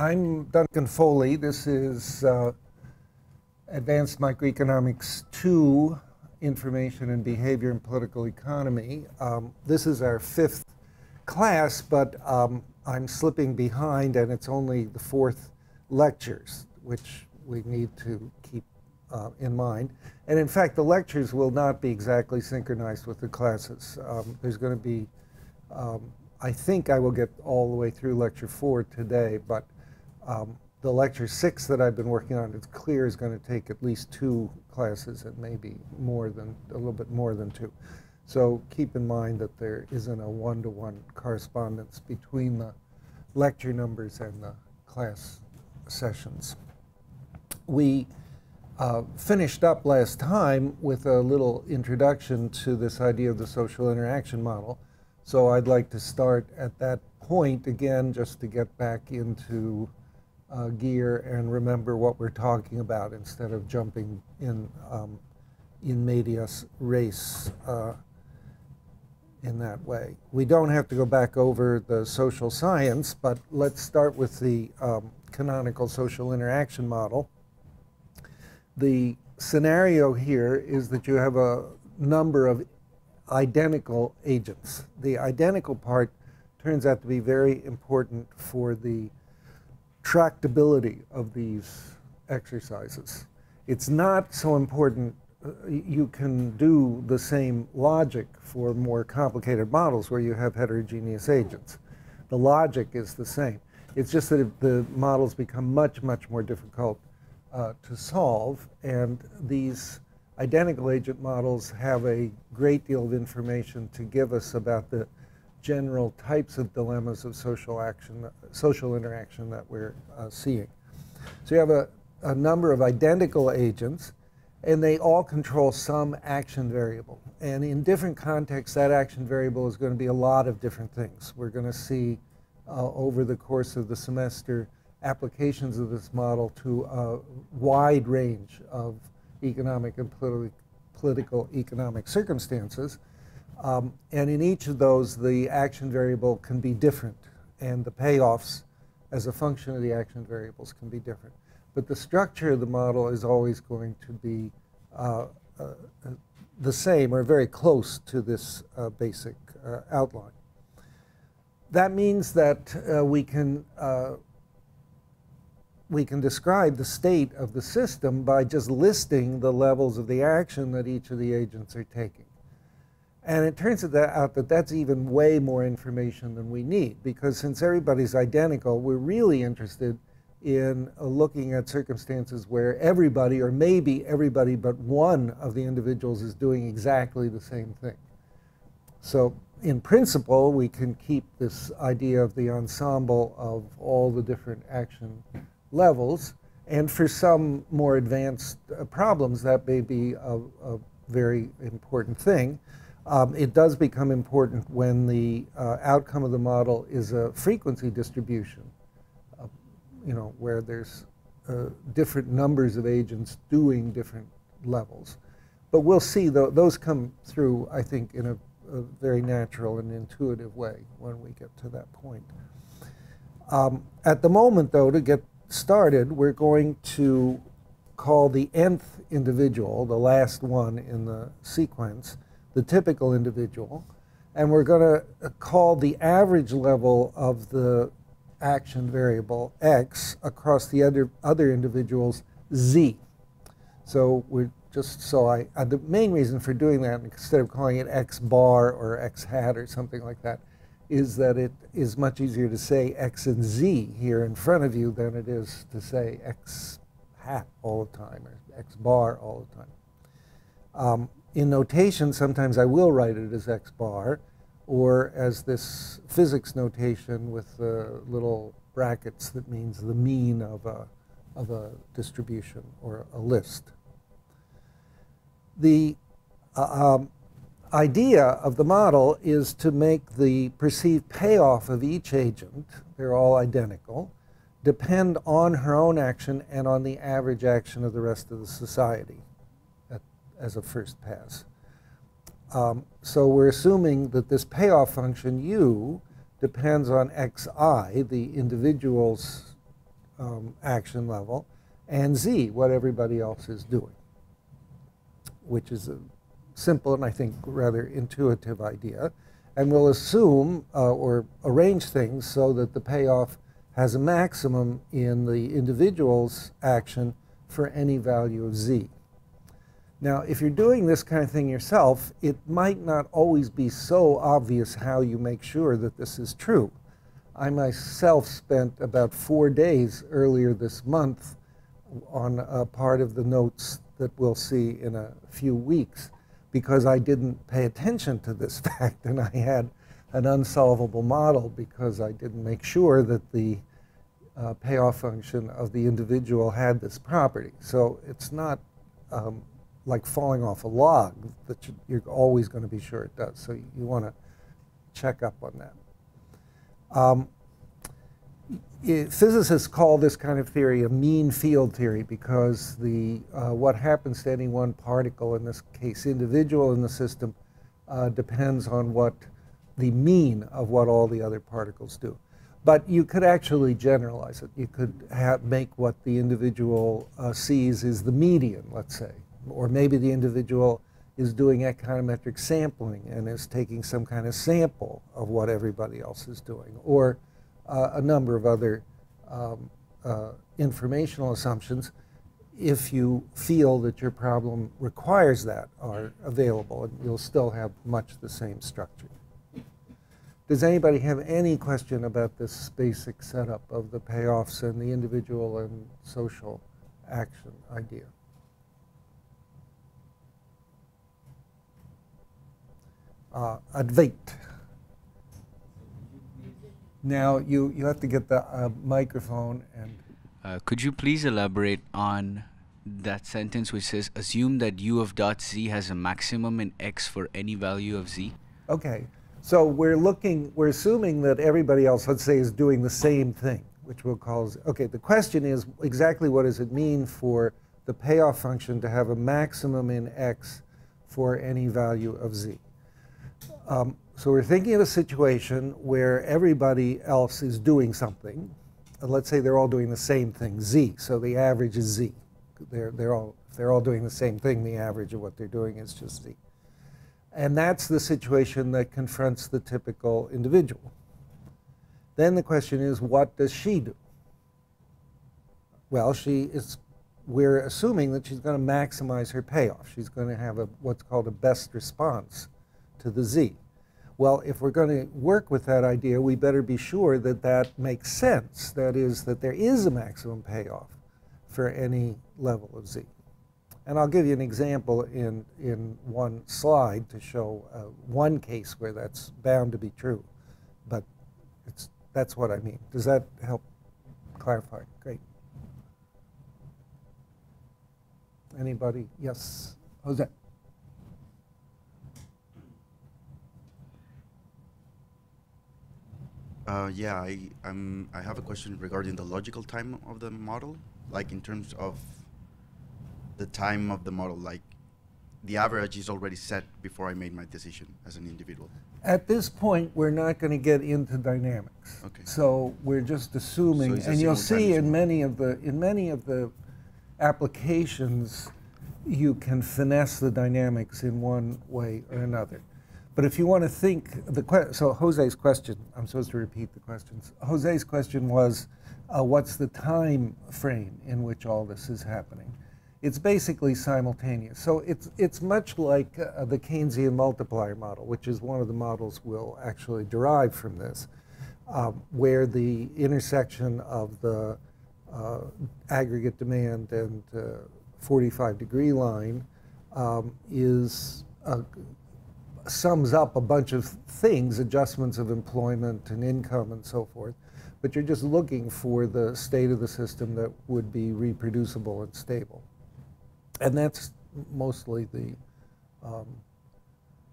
I'm Duncan Foley. This is uh, Advanced Microeconomics 2, Information and Behavior in Political Economy. Um, this is our fifth class, but um, I'm slipping behind and it's only the fourth lectures, which we need to keep uh, in mind. And in fact, the lectures will not be exactly synchronized with the classes. Um, there's going to be, um, I think I will get all the way through lecture four today, but um, the lecture six that I've been working on, it's clear is going to take at least two classes and maybe more than, a little bit more than two. So keep in mind that there isn't a one-to-one -one correspondence between the lecture numbers and the class sessions. We uh, finished up last time with a little introduction to this idea of the social interaction model. So I'd like to start at that point again, just to get back into uh, gear and remember what we're talking about instead of jumping in um, in medias res uh, in that way. We don't have to go back over the social science, but let's start with the um, canonical social interaction model. The scenario here is that you have a number of identical agents. The identical part turns out to be very important for the tractability of these exercises. It's not so important. Uh, you can do the same logic for more complicated models where you have heterogeneous agents. The logic is the same. It's just that the models become much, much more difficult uh, to solve, and these identical agent models have a great deal of information to give us about the general types of dilemmas of social action, social interaction that we're uh, seeing. So you have a, a number of identical agents, and they all control some action variable. And in different contexts, that action variable is going to be a lot of different things. We're going to see uh, over the course of the semester applications of this model to a wide range of economic and politi political economic circumstances. Um, and in each of those, the action variable can be different, and the payoffs as a function of the action variables can be different. But the structure of the model is always going to be uh, uh, the same or very close to this uh, basic uh, outline. That means that uh, we can uh, we can describe the state of the system by just listing the levels of the action that each of the agents are taking. And it turns out that that's even way more information than we need because since everybody's identical, we're really interested in uh, looking at circumstances where everybody, or maybe everybody but one of the individuals, is doing exactly the same thing. So, in principle, we can keep this idea of the ensemble of all the different action levels. And for some more advanced uh, problems, that may be a, a very important thing. Um, it does become important when the uh, outcome of the model is a frequency distribution, uh, you know, where there's uh, different numbers of agents doing different levels. But we'll see, th those come through, I think, in a, a, very natural and intuitive way when we get to that point. Um, at the moment, though, to get started, we're going to call the nth individual, the last one in the sequence, the typical individual, and we're going to call the average level of the action variable x across the other, other individuals z. So we're just so I, uh, the main reason for doing that, instead of calling it x bar or x hat or something like that, is that it is much easier to say x and z here in front of you than it is to say x hat all the time or x bar all the time. Um, in notation, sometimes I will write it as x bar or as this physics notation with the little brackets that means the mean of a, of a distribution or a list. The uh, um, idea of the model is to make the perceived payoff of each agent, they're all identical, depend on her own action and on the average action of the rest of the society as a first pass. Um, so we're assuming that this payoff function u depends on xi, the individual's um, action level, and Z, what everybody else is doing, which is a simple and I think rather intuitive idea. And we'll assume uh, or arrange things so that the payoff has a maximum in the individual's action for any value of Z. Now, if you're doing this kind of thing yourself, it might not always be so obvious how you make sure that this is true. I myself spent about four days earlier this month on a part of the notes that we'll see in a few weeks because I didn't pay attention to this fact and I had an unsolvable model because I didn't make sure that the uh, payoff function of the individual had this property. So it's not um, like falling off a log that you're always going to be sure it does. So you want to check up on that. Um, it, physicists call this kind of theory a mean field theory because the uh, what happens to any one particle, in this case individual in the system, uh, depends on what the mean of what all the other particles do. But you could actually generalize it. You could make what the individual uh, sees is the median, let's say or maybe the individual is doing econometric sampling and is taking some kind of sample of what everybody else is doing, or uh, a number of other um, uh, informational assumptions if you feel that your problem requires that are available, and you'll still have much the same structure. Does anybody have any question about this basic setup of the payoffs and the individual and social action idea? Uh, Advait. Now you, you have to get the uh, microphone and. Uh, could you please elaborate on that sentence which says assume that u of dot z has a maximum in x for any value of z? Okay, so we're looking, we're assuming that everybody else, let's say, is doing the same thing, which we'll call. Okay, the question is exactly what does it mean for the payoff function to have a maximum in x for any value of z? Um, so we're thinking of a situation where everybody else is doing something. And let's say they're all doing the same thing, Z. So the average is Z. They're, they're all, if they're all doing the same thing, the average of what they're doing is just Z. And that's the situation that confronts the typical individual. Then the question is, what does she do? Well, she is, we're assuming that she's going to maximize her payoff. She's going to have a, what's called a best response to the z. Well, if we're going to work with that idea, we better be sure that that makes sense. That is, that there is a maximum payoff for any level of z. And I'll give you an example in, in one slide to show uh, one case where that's bound to be true. But it's, that's what I mean. Does that help clarify? Great. Anybody? Yes, Jose. Uh, yeah, I um, I have a question regarding the logical time of the model, like in terms of the time of the model, like the average is already set before I made my decision as an individual. At this point, we're not going to get into dynamics. Okay. So we're just assuming, So and you'll see in many of the in many of the applications, you can finesse the dynamics in one way or another. But if you want to think, the so Jose's question, I'm supposed to repeat the questions. Jose's question was, uh, what's the time frame in which all this is happening? It's basically simultaneous. So it's, it's much like uh, the Keynesian multiplier model, which is one of the models we'll actually derive from this, um, where the intersection of the uh, aggregate demand and uh, 45 degree line um, is a sums up a bunch of things, adjustments of employment and income and so forth, but you're just looking for the state of the system that would be reproducible and stable. And that's mostly the um,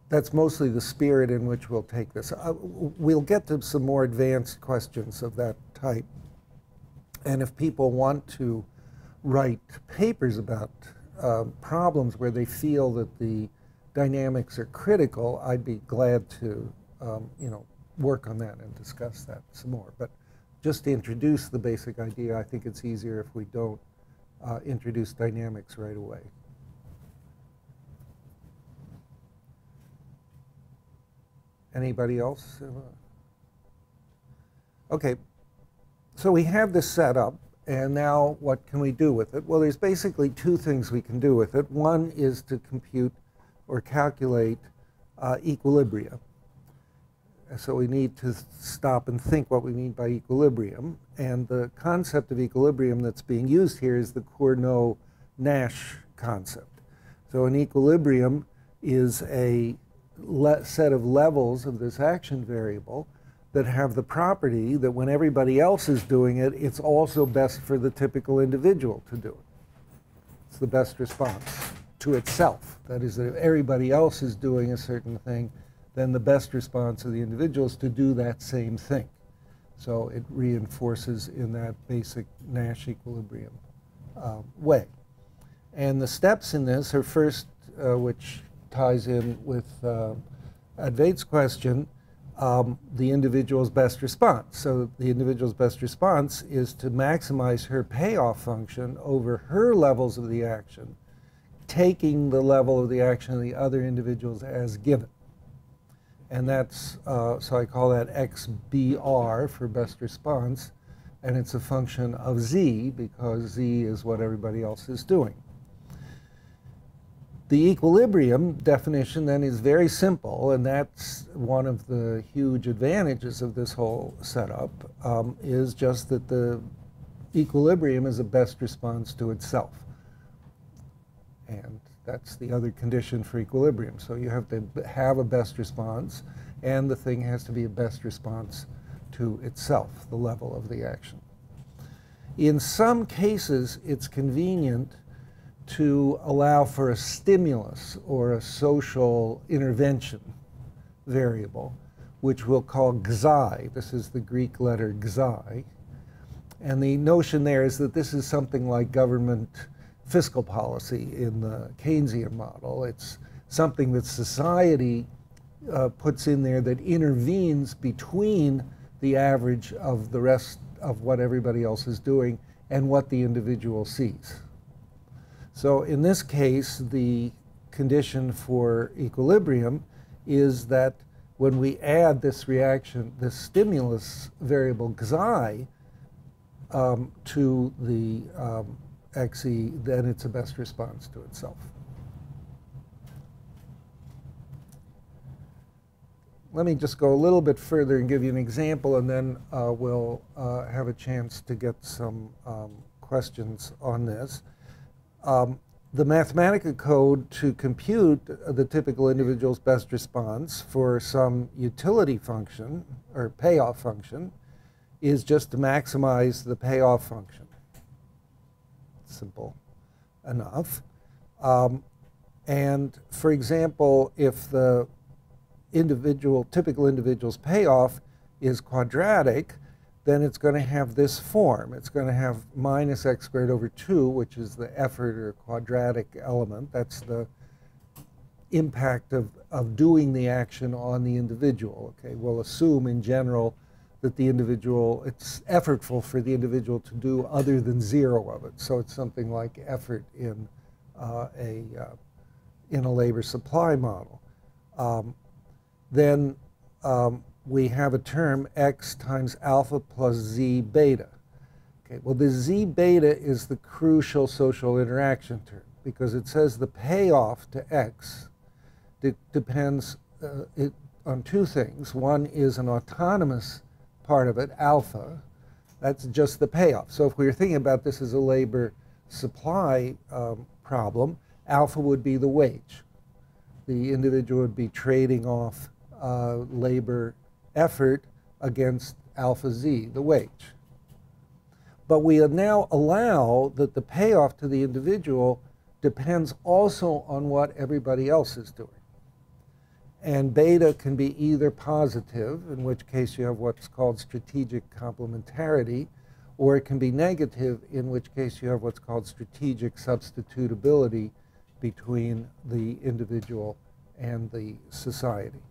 that's mostly the spirit in which we'll take this. Uh, we'll get to some more advanced questions of that type. And if people want to write papers about uh, problems where they feel that the dynamics are critical, I'd be glad to, um, you know, work on that and discuss that some more. But just to introduce the basic idea, I think it's easier if we don't uh, introduce dynamics right away. Anybody else? Okay, so we have this set up, and now what can we do with it? Well, there's basically two things we can do with it. One is to compute or calculate uh, equilibria. So we need to stop and think what we mean by equilibrium. And the concept of equilibrium that's being used here is the Cournot-Nash concept. So an equilibrium is a set of levels of this action variable that have the property that when everybody else is doing it, it's also best for the typical individual to do it. It's the best response to itself. That is, that if everybody else is doing a certain thing, then the best response of the individual is to do that same thing. So it reinforces in that basic Nash equilibrium um, way. And the steps in this are first, uh, which ties in with uh, Advait's question, um, the individual's best response. So the individual's best response is to maximize her payoff function over her levels of the action, taking the level of the action of the other individuals as given. And that's, uh, so I call that XBR for best response. And it's a function of Z because Z is what everybody else is doing. The equilibrium definition then is very simple, and that's one of the huge advantages of this whole setup, um, is just that the equilibrium is a best response to itself. And that's the other condition for equilibrium. So you have to have a best response, and the thing has to be a best response to itself, the level of the action. In some cases, it's convenient to allow for a stimulus or a social intervention variable, which we'll call xi. This is the Greek letter xi. And the notion there is that this is something like government fiscal policy in the Keynesian model. It's something that society uh, puts in there that intervenes between the average of the rest of what everybody else is doing and what the individual sees. So in this case, the condition for equilibrium is that when we add this reaction, this stimulus variable xi um, to the um, then it's a best response to itself. Let me just go a little bit further and give you an example, and then uh, we'll uh, have a chance to get some um, questions on this um, the Mathematica code to compute the typical individual's best response for some utility function or payoff function is just to maximize the payoff function. Simple enough. Um, and for example, if the individual, typical individual's payoff is quadratic, then it's going to have this form. It's going to have minus x squared over 2, which is the effort or quadratic element. That's the impact of, of doing the action on the individual. Okay, we'll assume in general that the individual, it's effortful for the individual to do other than zero of it. So it's something like effort in uh, a, uh, in a labor supply model. Um, then um, we have a term x times alpha plus z beta. Okay, well, the z beta is the crucial social interaction term because it says the payoff to x de depends uh, it, on two things. One is an autonomous part of it, alpha. That's just the payoff. So if we were thinking about this as a labor supply um, problem, alpha would be the wage. The individual would be trading off uh, labor effort against alpha z, the wage. But we now allow that the payoff to the individual depends also on what everybody else is doing. And beta can be either positive, in which case you have what's called strategic complementarity, or it can be negative, in which case you have what's called strategic substitutability between the individual and the society.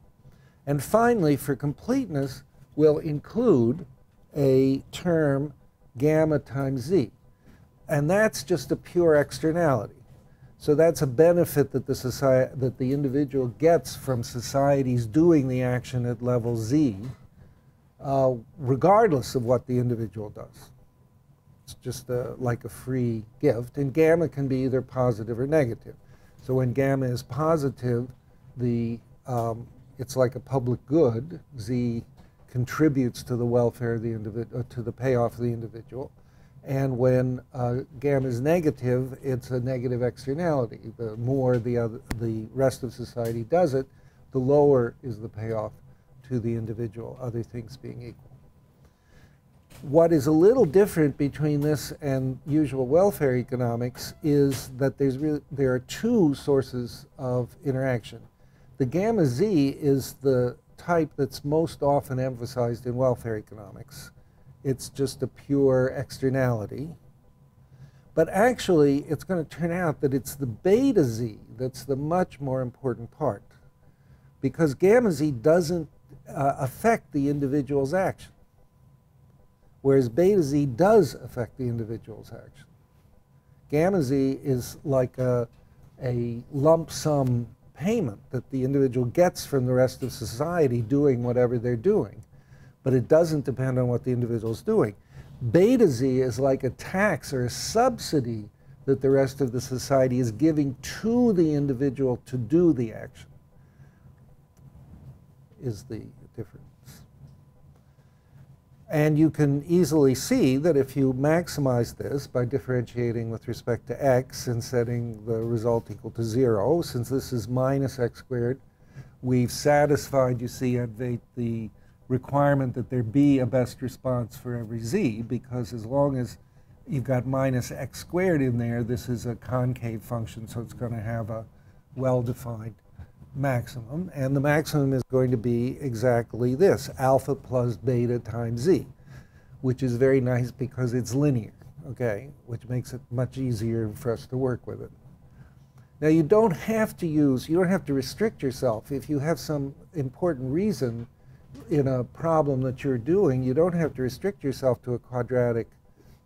And finally, for completeness, we'll include a term gamma times z. And that's just a pure externality. So that's a benefit that the, society, that the individual gets from societies doing the action at level z, uh, regardless of what the individual does. It's just a, like a free gift. And gamma can be either positive or negative. So when gamma is positive, the, um, it's like a public good. Z contributes to the welfare of the individual, uh, to the payoff of the individual. And when uh, gamma is negative, it's a negative externality. The more the, other, the rest of society does it, the lower is the payoff to the individual, other things being equal. What is a little different between this and usual welfare economics is that there's really, there are two sources of interaction. The gamma z is the type that's most often emphasized in welfare economics it's just a pure externality. But actually, it's going to turn out that it's the beta z that's the much more important part. Because gamma z doesn't uh, affect the individual's action, whereas beta z does affect the individual's action. Gamma z is like a, a lump sum payment that the individual gets from the rest of society doing whatever they're doing but it doesn't depend on what the individual is doing. Beta Z is like a tax or a subsidy that the rest of the society is giving to the individual to do the action, is the difference. And you can easily see that if you maximize this by differentiating with respect to x and setting the result equal to 0, since this is minus x squared, we've satisfied, you see, at the requirement that there be a best response for every z, because as long as you've got minus x squared in there, this is a concave function, so it's going to have a well-defined maximum. And the maximum is going to be exactly this, alpha plus beta times z, which is very nice because it's linear, okay, which makes it much easier for us to work with it. Now, you don't have to use, you don't have to restrict yourself. If you have some important reason in a problem that you're doing, you don't have to restrict yourself to a quadratic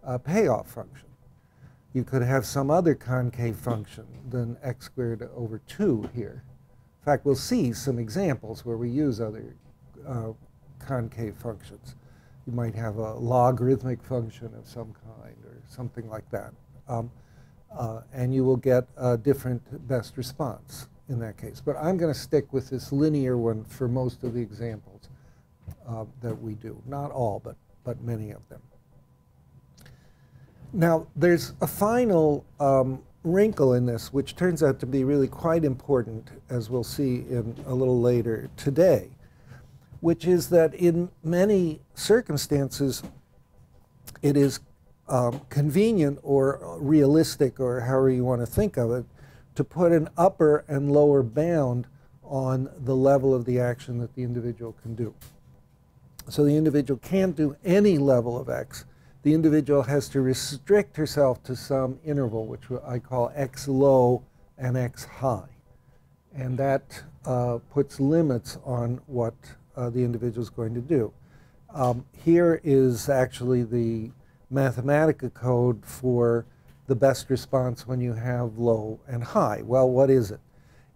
uh, payoff function. You could have some other concave function than x squared over 2 here. In fact, we'll see some examples where we use other uh, concave functions. You might have a logarithmic function of some kind or something like that. Um, uh, and you will get a different best response in that case. But I'm going to stick with this linear one for most of the examples uh, that we do. Not all, but, but many of them. Now, there's a final um, wrinkle in this, which turns out to be really quite important, as we'll see in a little later today, which is that in many circumstances, it is um, convenient or realistic, or however you want to think of it, to put an upper and lower bound on the level of the action that the individual can do. So the individual can't do any level of x. The individual has to restrict herself to some interval, which I call x low and x high. And that uh, puts limits on what uh, the individual is going to do. Um, here is actually the Mathematica code for the best response when you have low and high. Well, what is it?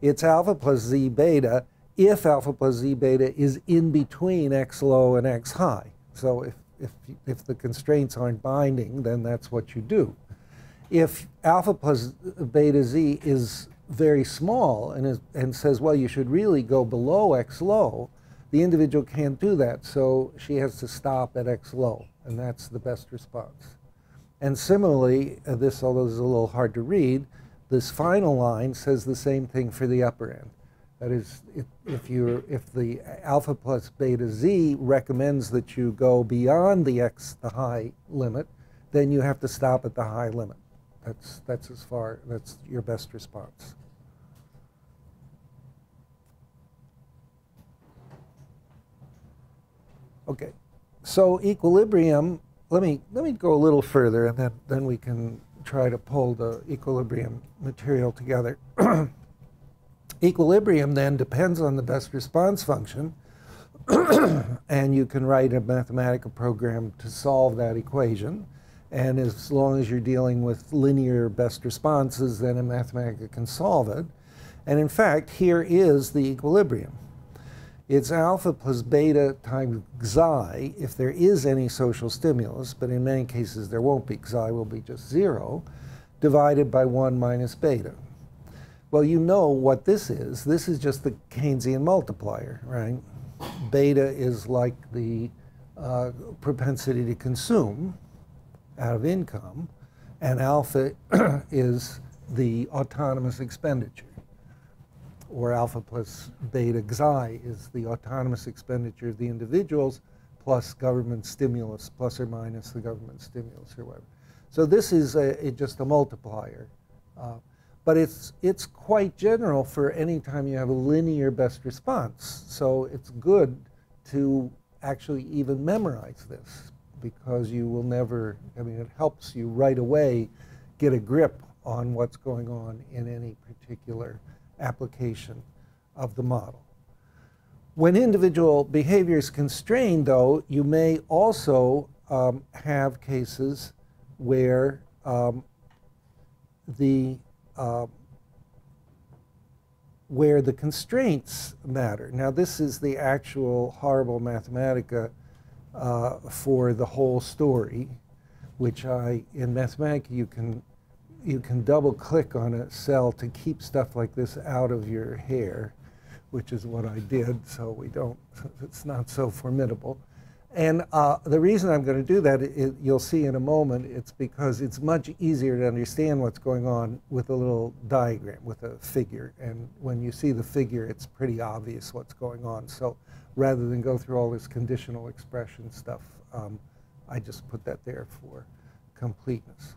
It's alpha plus z beta if alpha plus z beta is in between x low and x high. So if, if, if the constraints aren't binding, then that's what you do. If alpha plus beta z is very small and, is, and says, well, you should really go below x low, the individual can't do that. So she has to stop at x low, and that's the best response. And similarly, uh, this, although this is a little hard to read, this final line says the same thing for the upper end. That is, if, if, you're, if the alpha plus beta z recommends that you go beyond the x, the high limit, then you have to stop at the high limit. That's, that's as far, that's your best response. Okay, so equilibrium, let me, let me go a little further and then, then we can try to pull the equilibrium material together. Equilibrium then depends on the best response function, and you can write a mathematical program to solve that equation. And as long as you're dealing with linear best responses, then a Mathematica can solve it. And in fact, here is the equilibrium. It's alpha plus beta times xi if there is any social stimulus, but in many cases there won't be. Xi will be just zero, divided by 1 minus beta. Well, you know what this is. This is just the Keynesian multiplier, right? Beta is like the uh, propensity to consume out of income, and alpha is the autonomous expenditure or alpha plus beta xi is the autonomous expenditure of the individuals plus government stimulus, plus or minus the government stimulus or whatever. So this is a, a, just a multiplier. Uh, but it's, it's quite general for any time you have a linear best response. So it's good to actually even memorize this because you will never, I mean, it helps you right away get a grip on what's going on in any particular application of the model. When individual behavior is constrained, though, you may also um, have cases where um, the uh, where the constraints matter. Now, this is the actual horrible Mathematica uh, for the whole story, which I in Mathematica you can you can double click on a cell to keep stuff like this out of your hair, which is what I did, so we don't, it's not so formidable. And uh, the reason I'm going to do that, it, you'll see in a moment, it's because it's much easier to understand what's going on with a little diagram, with a figure. And when you see the figure, it's pretty obvious what's going on. So rather than go through all this conditional expression stuff, um, I just put that there for completeness.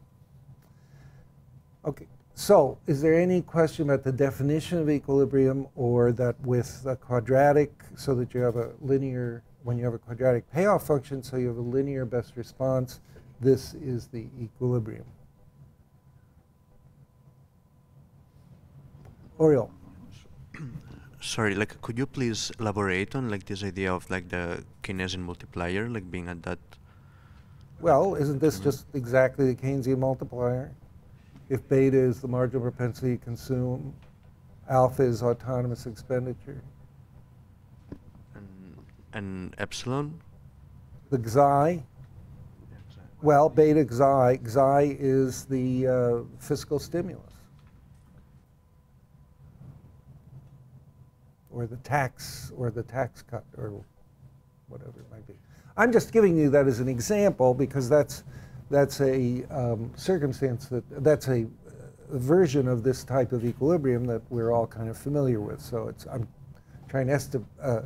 Okay, so is there any question about the definition of equilibrium or that with a quadratic, so that you have a linear, when you have a quadratic payoff function, so you have a linear best response, this is the equilibrium. Oriol. Sorry, like, could you please elaborate on like this idea of like the Keynesian multiplier, like being at that? Well, isn't this just exactly the Keynesian multiplier? if beta is the marginal propensity to consume, alpha is autonomous expenditure. And, epsilon? The xi, well, beta xi, xi is the uh, fiscal stimulus. Or the tax, or the tax cut, or whatever it might be. I'm just giving you that as an example because that's that's a um, circumstance that that's a, a, version of this type of equilibrium that we're all kind of familiar with. So it's I'm trying to uh,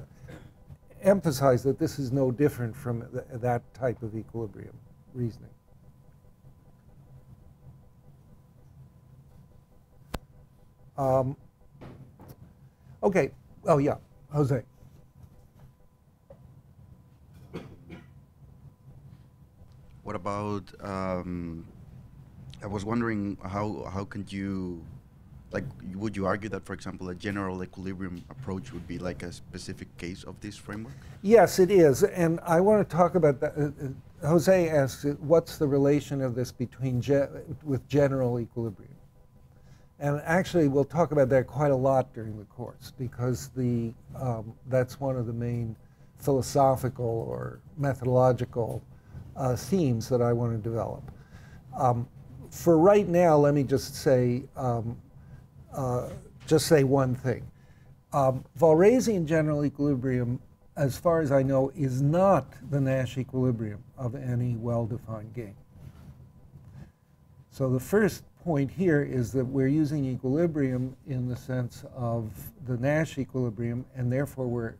emphasize that this is no different from th that type of equilibrium reasoning. Um, okay. Oh yeah, Jose. What about? Um, I was wondering how how can you, like, would you argue that, for example, a general equilibrium approach would be like a specific case of this framework? Yes, it is, and I want to talk about that. Uh, uh, Jose asks, what's the relation of this between ge with general equilibrium? And actually, we'll talk about that quite a lot during the course because the um, that's one of the main philosophical or methodological uh, themes that I want to develop. Um, for right now, let me just say, um, uh, just say one thing. Um, general equilibrium, as far as I know, is not the Nash equilibrium of any well-defined game. So the first point here is that we're using equilibrium in the sense of the Nash equilibrium, and therefore we're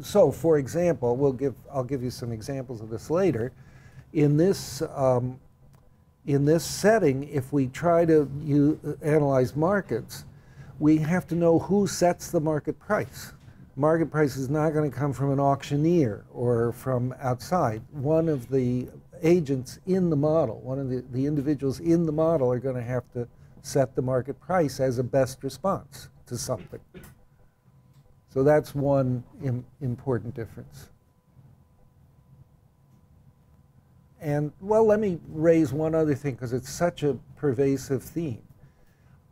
so, for example, we'll give, I'll give you some examples of this later. In this, um, in this setting, if we try to analyze markets, we have to know who sets the market price. Market price is not going to come from an auctioneer or from outside. One of the agents in the model, one of the, the individuals in the model are going to have to set the market price as a best response to something. So that's one Im important difference. And well, let me raise one other thing because it's such a pervasive theme.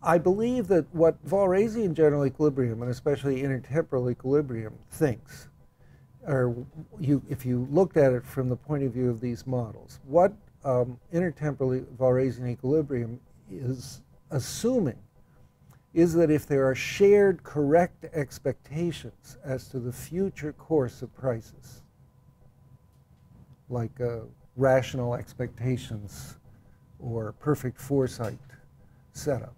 I believe that what Walrasian general equilibrium, and especially intertemporal equilibrium, thinks, or you, if you looked at it from the point of view of these models, what um, intertemporal Walrasian equilibrium is assuming is that if there are shared correct expectations as to the future course of prices, like uh, rational expectations or perfect foresight setup,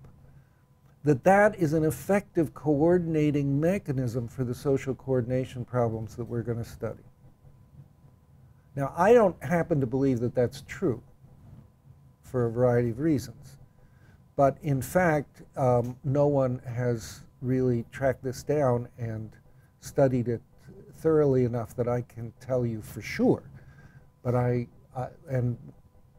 that that is an effective coordinating mechanism for the social coordination problems that we're going to study. Now, I don't happen to believe that that's true for a variety of reasons. But in fact, um, no one has really tracked this down and studied it thoroughly enough that I can tell you for sure. But I, uh, and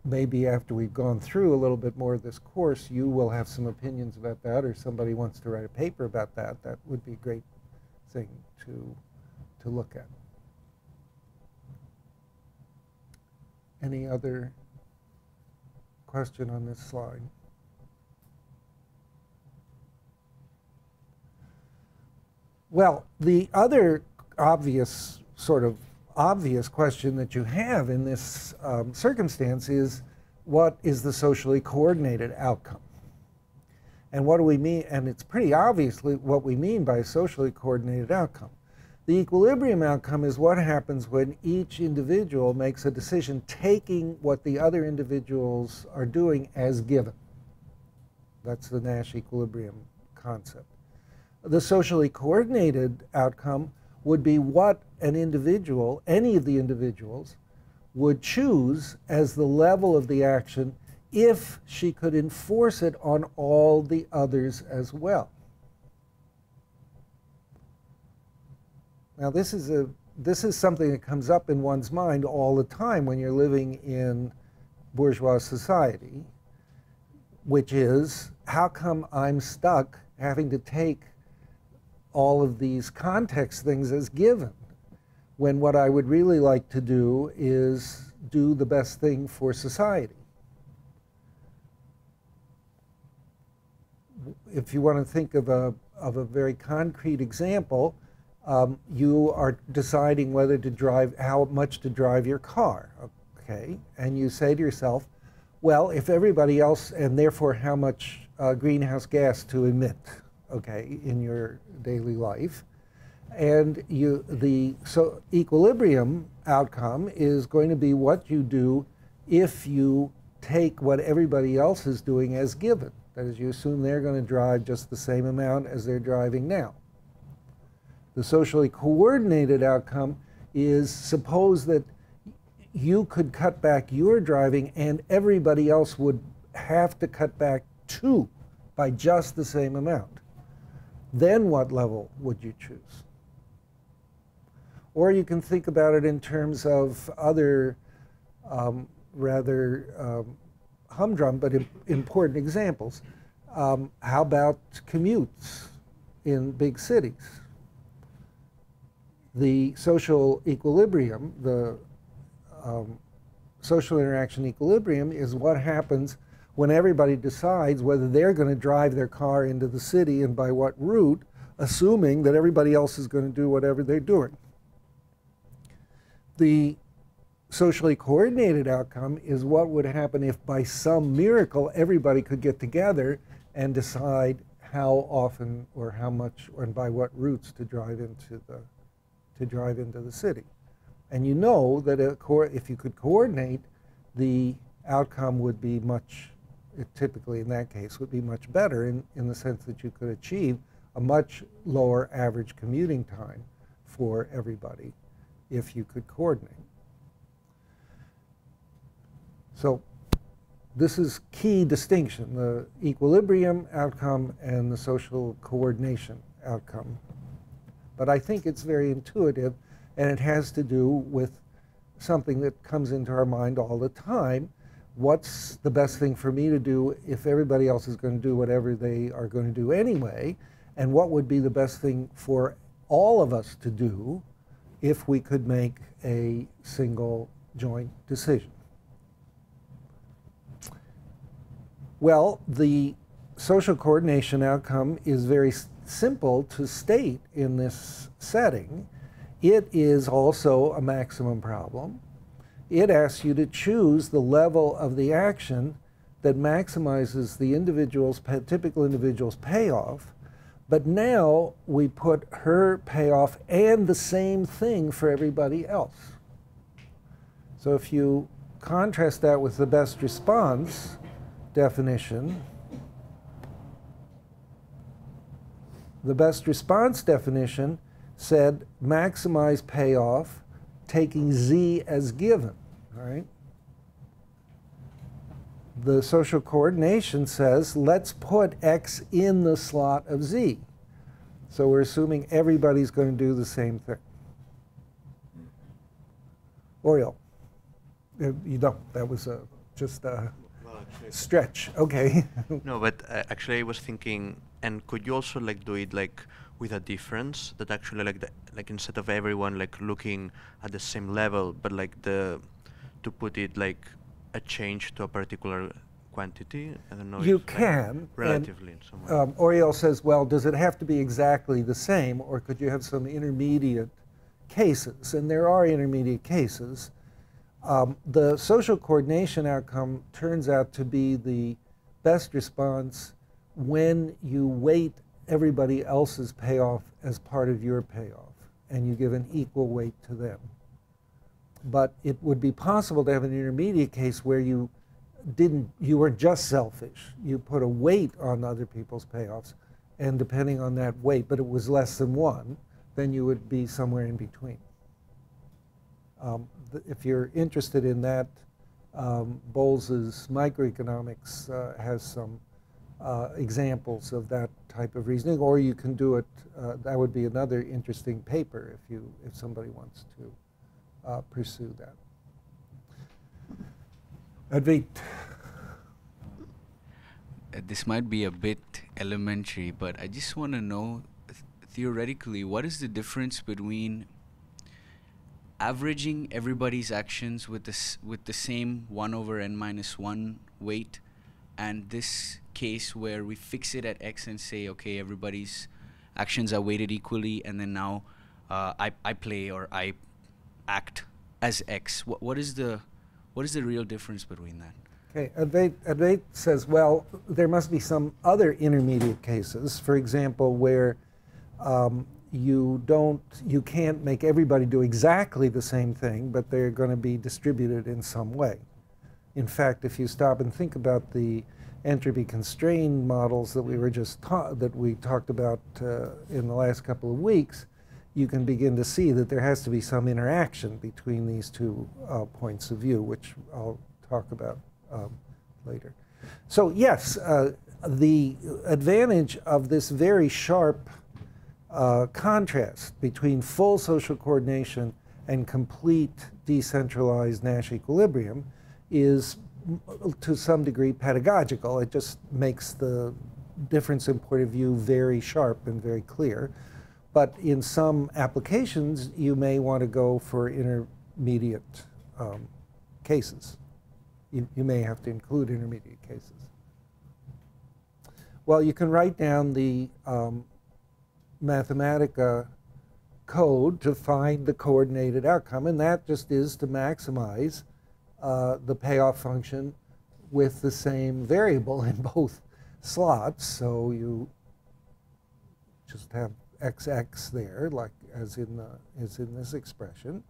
maybe after we've gone through a little bit more of this course, you will have some opinions about that, or somebody wants to write a paper about that. That would be a great thing to, to look at. Any other question on this slide? Well, the other obvious, sort of obvious question that you have in this um, circumstance is what is the socially coordinated outcome? And what do we mean? And it's pretty obviously what we mean by socially coordinated outcome. The equilibrium outcome is what happens when each individual makes a decision taking what the other individuals are doing as given. That's the Nash equilibrium concept the socially coordinated outcome would be what an individual, any of the individuals, would choose as the level of the action if she could enforce it on all the others as well. Now this is a this is something that comes up in one's mind all the time when you're living in bourgeois society, which is how come I'm stuck having to take all of these context things as given when what I would really like to do is do the best thing for society. If you want to think of a, of a very concrete example, um, you are deciding whether to drive, how much to drive your car, okay? And you say to yourself, well, if everybody else, and therefore how much uh, greenhouse gas to emit, okay, in your daily life. And you, the so equilibrium outcome is going to be what you do if you take what everybody else is doing as given. That is, you assume they're going to drive just the same amount as they're driving now. The socially coordinated outcome is suppose that you could cut back your driving and everybody else would have to cut back too by just the same amount then what level would you choose? Or you can think about it in terms of other um, rather um, humdrum but important examples. Um, how about commutes in big cities? The social equilibrium, the um, social interaction equilibrium is what happens when everybody decides whether they're going to drive their car into the city and by what route, assuming that everybody else is going to do whatever they're doing. The socially coordinated outcome is what would happen if by some miracle everybody could get together and decide how often or how much or by what routes to drive into the to drive into the city. And you know that if you could coordinate, the outcome would be much typically in that case would be much better in, in the sense that you could achieve a much lower average commuting time for everybody if you could coordinate. So this is key distinction, the equilibrium outcome and the social coordination outcome. But I think it's very intuitive and it has to do with something that comes into our mind all the time, what's the best thing for me to do if everybody else is going to do whatever they are going to do anyway, and what would be the best thing for all of us to do if we could make a single joint decision. Well, the social coordination outcome is very simple to state in this setting. It is also a maximum problem. It asks you to choose the level of the action that maximizes the individual's typical individual's payoff. But now we put her payoff and the same thing for everybody else. So if you contrast that with the best response definition, the best response definition said maximize payoff taking Z as given, all right? The social coordination says let's put X in the slot of Z. So we're assuming everybody's going to do the same thing. Oriel, uh, you don't. That was a, just a stretch. Okay. no, but uh, actually I was thinking and could you also like do it like with a difference that actually like the like instead of everyone like looking at the same level but like the to put it like a change to a particular quantity i don't know you can like relatively in some way. Um, Oriel says well does it have to be exactly the same or could you have some intermediate cases and there are intermediate cases um, the social coordination outcome turns out to be the best response when you weight everybody else's payoff as part of your payoff and you give an equal weight to them. But it would be possible to have an intermediate case where you didn't, you were just selfish. You put a weight on other people's payoffs, and depending on that weight, but it was less than one, then you would be somewhere in between. Um, if you're interested in that, um, Bowles's microeconomics uh, has some uh, examples of that type of reasoning, or you can do it. Uh, that would be another interesting paper if you if somebody wants to uh, pursue that. Advait. Uh, this might be a bit elementary, but I just want to know th theoretically what is the difference between averaging everybody's actions with this with the same 1 over n minus 1 weight and this case where we fix it at x and say, okay, everybody's actions are weighted equally, and then now uh, I, I play or I act as x. What, what is the what is the real difference between that? Okay, Advait, Advait says, well, there must be some other intermediate cases. For example, where um, you don't, you can't make everybody do exactly the same thing, but they're going to be distributed in some way. In fact, if you stop and think about the entropy constrained models that we were just that we talked about uh, in the last couple of weeks, you can begin to see that there has to be some interaction between these two uh, points of view, which I'll talk about um, later. So yes, uh, the advantage of this very sharp uh, contrast between full social coordination and complete decentralized Nash equilibrium is to some degree pedagogical. It just makes the difference in point of view very sharp and very clear. But in some applications, you may want to go for intermediate um, cases. You, you may have to include intermediate cases. Well, you can write down the um, Mathematica code to find the coordinated outcome, and that just is to maximize uh, the payoff function with the same variable in both slots. So you just have xx there, like as in, the, as in this expression.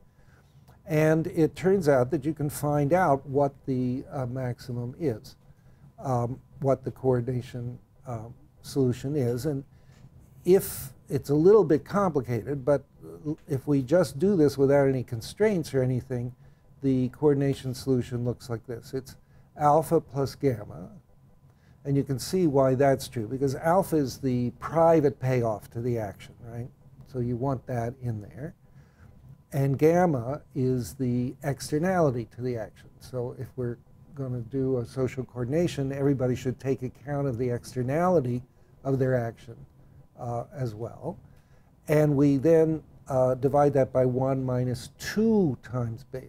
And it turns out that you can find out what the uh, maximum is, um, what the coordination um, solution is. And if it's a little bit complicated, but if we just do this without any constraints or anything, the coordination solution looks like this. It's alpha plus gamma. And you can see why that's true, because alpha is the private payoff to the action, right? So you want that in there. And gamma is the externality to the action. So if we're going to do a social coordination, everybody should take account of the externality of their action uh, as well. and we then uh, divide that by 1 minus 2 times beta.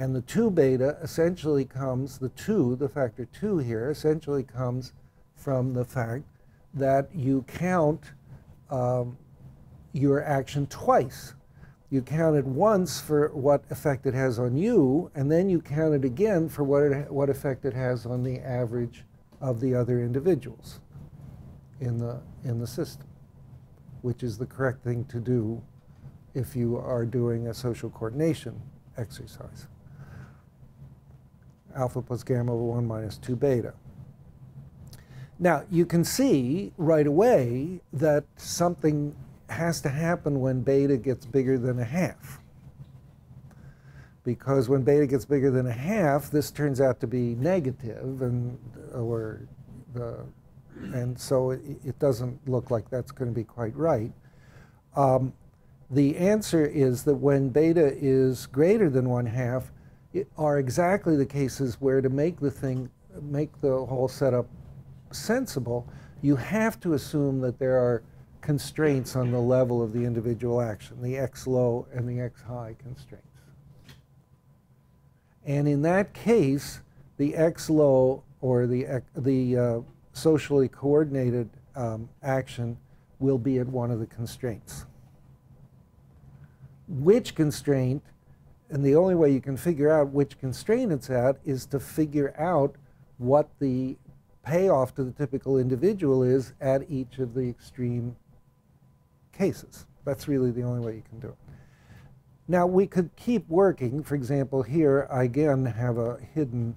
And the 2 beta essentially comes, the 2, the factor 2 here, essentially comes from the fact that you count um, your action twice. You count it once for what effect it has on you, and then you count it again for what, it, what effect it has on the average of the other individuals in the, in the system, which is the correct thing to do if you are doing a social coordination exercise. Alpha plus gamma over 1 minus 2 beta. Now, you can see right away that something has to happen when beta gets bigger than a half. Because when beta gets bigger than a half, this turns out to be negative, and or the, and so it, it doesn't look like that's going to be quite right. Um, the answer is that when beta is greater than one half, are exactly the cases where to make the thing, make the whole setup sensible, you have to assume that there are constraints on the level of the individual action, the x low and the x high constraints. And in that case, the x low or the, the uh, socially coordinated um, action will be at one of the constraints. Which constraint, and the only way you can figure out which constraint it's at is to figure out what the payoff to the typical individual is at each of the extreme cases. That's really the only way you can do it. Now, we could keep working. For example, here I again have a hidden,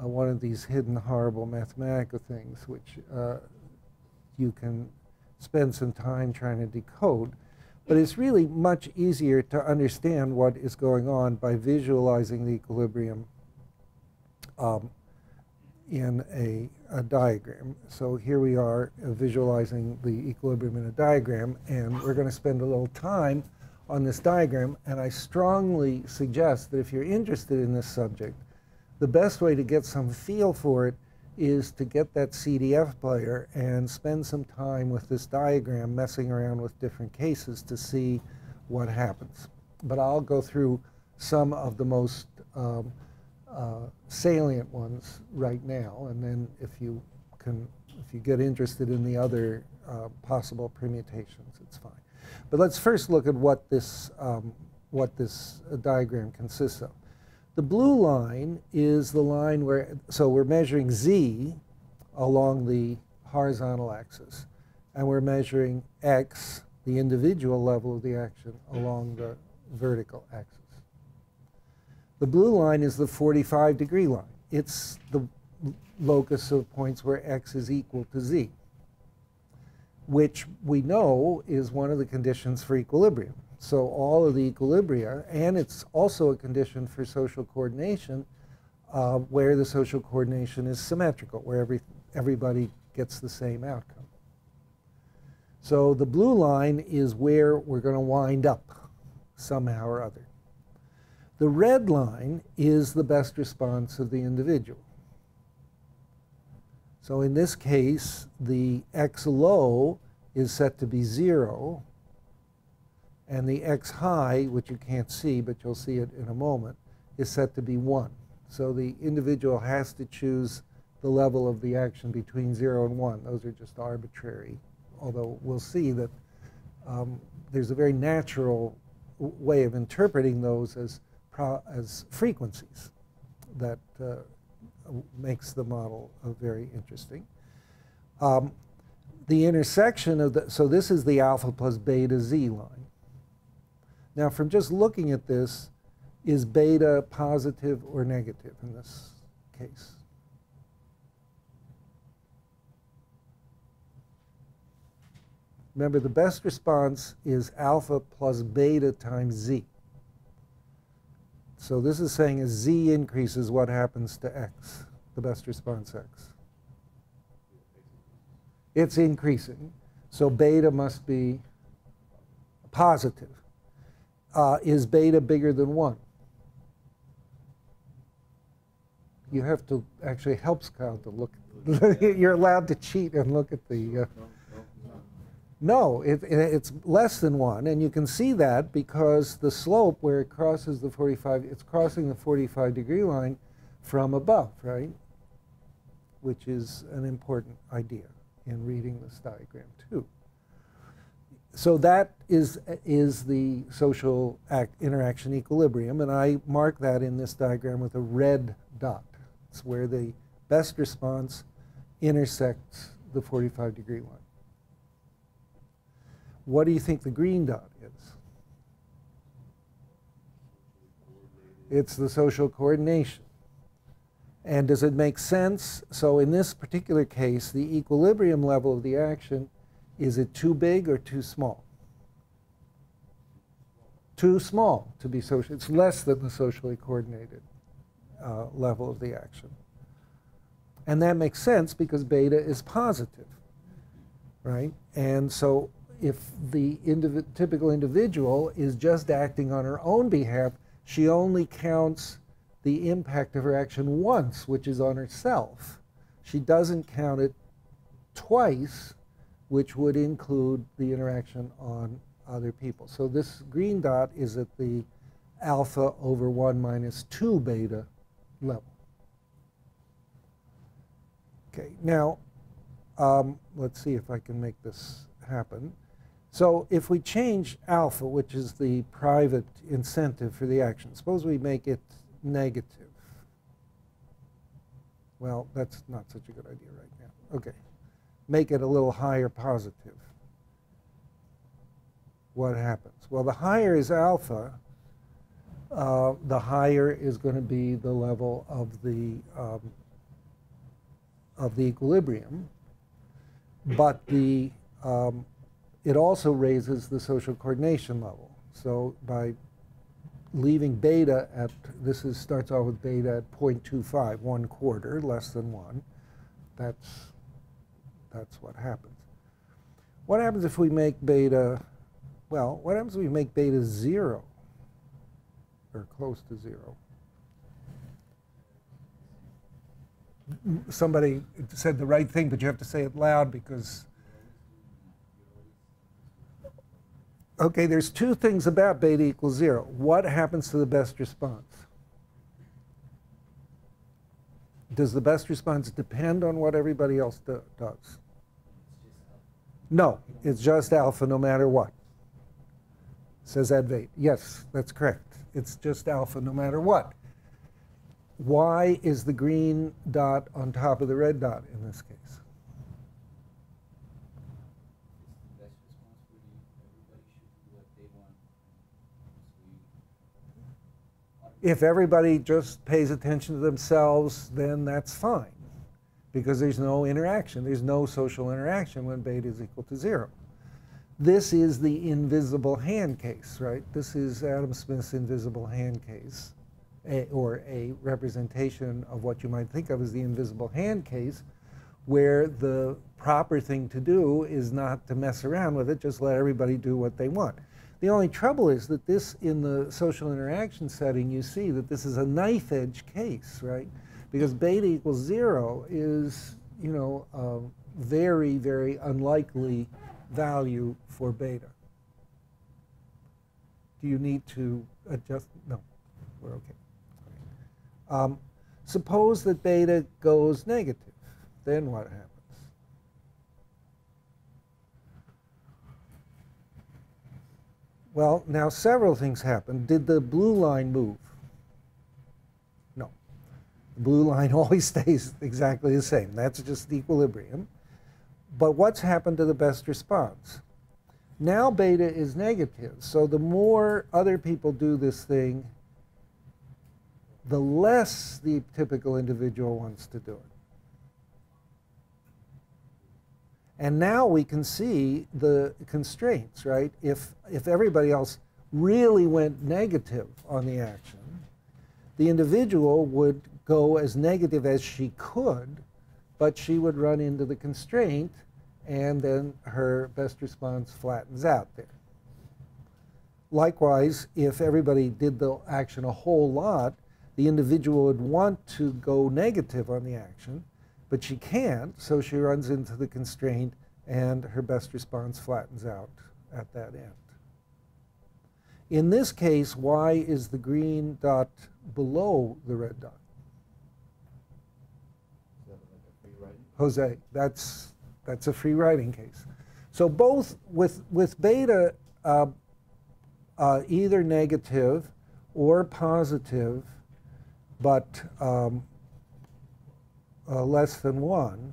uh, one of these hidden horrible mathematical things, which uh, you can spend some time trying to decode. But it's really much easier to understand what is going on by visualizing the equilibrium um, in a, a, diagram. So here we are uh, visualizing the equilibrium in a diagram, and we're going to spend a little time on this diagram. And I strongly suggest that if you're interested in this subject, the best way to get some feel for it is to get that CDF player and spend some time with this diagram messing around with different cases to see what happens. But I'll go through some of the most um, uh, salient ones right now, and then if you can, if you get interested in the other uh, possible permutations, it's fine. But let's first look at what this um, what this uh, diagram consists of. The blue line is the line where, so we're measuring z along the horizontal axis, and we're measuring x, the individual level of the action, along the vertical axis. The blue line is the 45 degree line. It's the locus of points where x is equal to z, which we know is one of the conditions for equilibrium. So all of the equilibria, and it's also a condition for social coordination, uh, where the social coordination is symmetrical, where every, everybody gets the same outcome. So the blue line is where we're going to wind up somehow or other. The red line is the best response of the individual. So in this case, the x low is set to be 0, and the x high, which you can't see, but you'll see it in a moment, is set to be 1. So the individual has to choose the level of the action between 0 and 1. Those are just arbitrary, although we'll see that um, there's a very natural way of interpreting those as as frequencies that uh, makes the model uh, very interesting. Um, the intersection of the, so this is the alpha plus beta z line. Now from just looking at this, is beta positive or negative in this case? Remember, the best response is alpha plus beta times z. So this is saying as z increases, what happens to x, the best response x? It's increasing. So beta must be positive. Uh, is beta bigger than 1? You have to actually help Scout to look. You're allowed to cheat and look at the. Uh, No, it, it, it's less than one, and you can see that because the slope where it crosses the 45, it's crossing the 45 degree line from above, right? Which is an important idea in reading this diagram too. So that is, is the social act, interaction equilibrium, and I mark that in this diagram with a red dot. It's where the best response intersects the 45 degree line. What do you think the green dot is? It's the social coordination. And does it make sense? So in this particular case, the equilibrium level of the action, is it too big or too small? Too small to be social. It's less than the socially coordinated uh, level of the action. And that makes sense because beta is positive, right? And so if the indiv typical individual is just acting on her own behalf, she only counts the impact of her action once, which is on herself. She doesn't count it twice, which would include the interaction on other people. So this green dot is at the alpha over 1 minus 2 beta level. Okay, now um, let's see if I can make this happen. So if we change alpha, which is the private incentive for the action, suppose we make it negative. Well, that's not such a good idea right now. Okay. Make it a little higher positive. What happens? Well, the higher is alpha, uh, the higher is going to be the level of the um, of the equilibrium, but the um, it also raises the social coordination level. So by leaving beta at, this is, starts off with beta at 0.25, one quarter, less than one, that's, that's what happens. What happens if we make beta, well, what happens if we make beta zero, or close to zero? Somebody said the right thing, but you have to say it loud because Okay, there's two things about beta equals zero. What happens to the best response? Does the best response depend on what everybody else do, does? No, it's just alpha no matter what. Says Advait. Yes, that's correct. It's just alpha no matter what. Why is the green dot on top of the red dot in this case? If everybody just pays attention to themselves, then that's fine because there's no interaction. There's no social interaction when beta is equal to zero. This is the invisible hand case, right? This is Adam Smith's invisible hand case, a, or a representation of what you might think of as the invisible hand case, where the proper thing to do is not to mess around with it, just let everybody do what they want. The only trouble is that this, in the social interaction setting, you see that this is a knife edge case, right? Because beta equals zero is, you know, a very, very unlikely value for beta. Do you need to adjust? No, we're okay. Um, suppose that beta goes negative. Then what happens? Well, now several things happened. Did the blue line move? The blue line always stays exactly the same. That's just the equilibrium. But what's happened to the best response? Now beta is negative. So the more other people do this thing, the less the typical individual wants to do it. And now we can see the constraints, right? If, if everybody else really went negative on the action, the individual would go as negative as she could, but she would run into the constraint, and then her best response flattens out there. Likewise, if everybody did the action a whole lot, the individual would want to go negative on the action, but she can't, so she runs into the constraint and her best response flattens out at that end. In this case, why is the green dot below the red dot. Jose, that's, that's a free riding case. So both with, with beta uh, uh, either negative or positive, but um, uh, less than 1,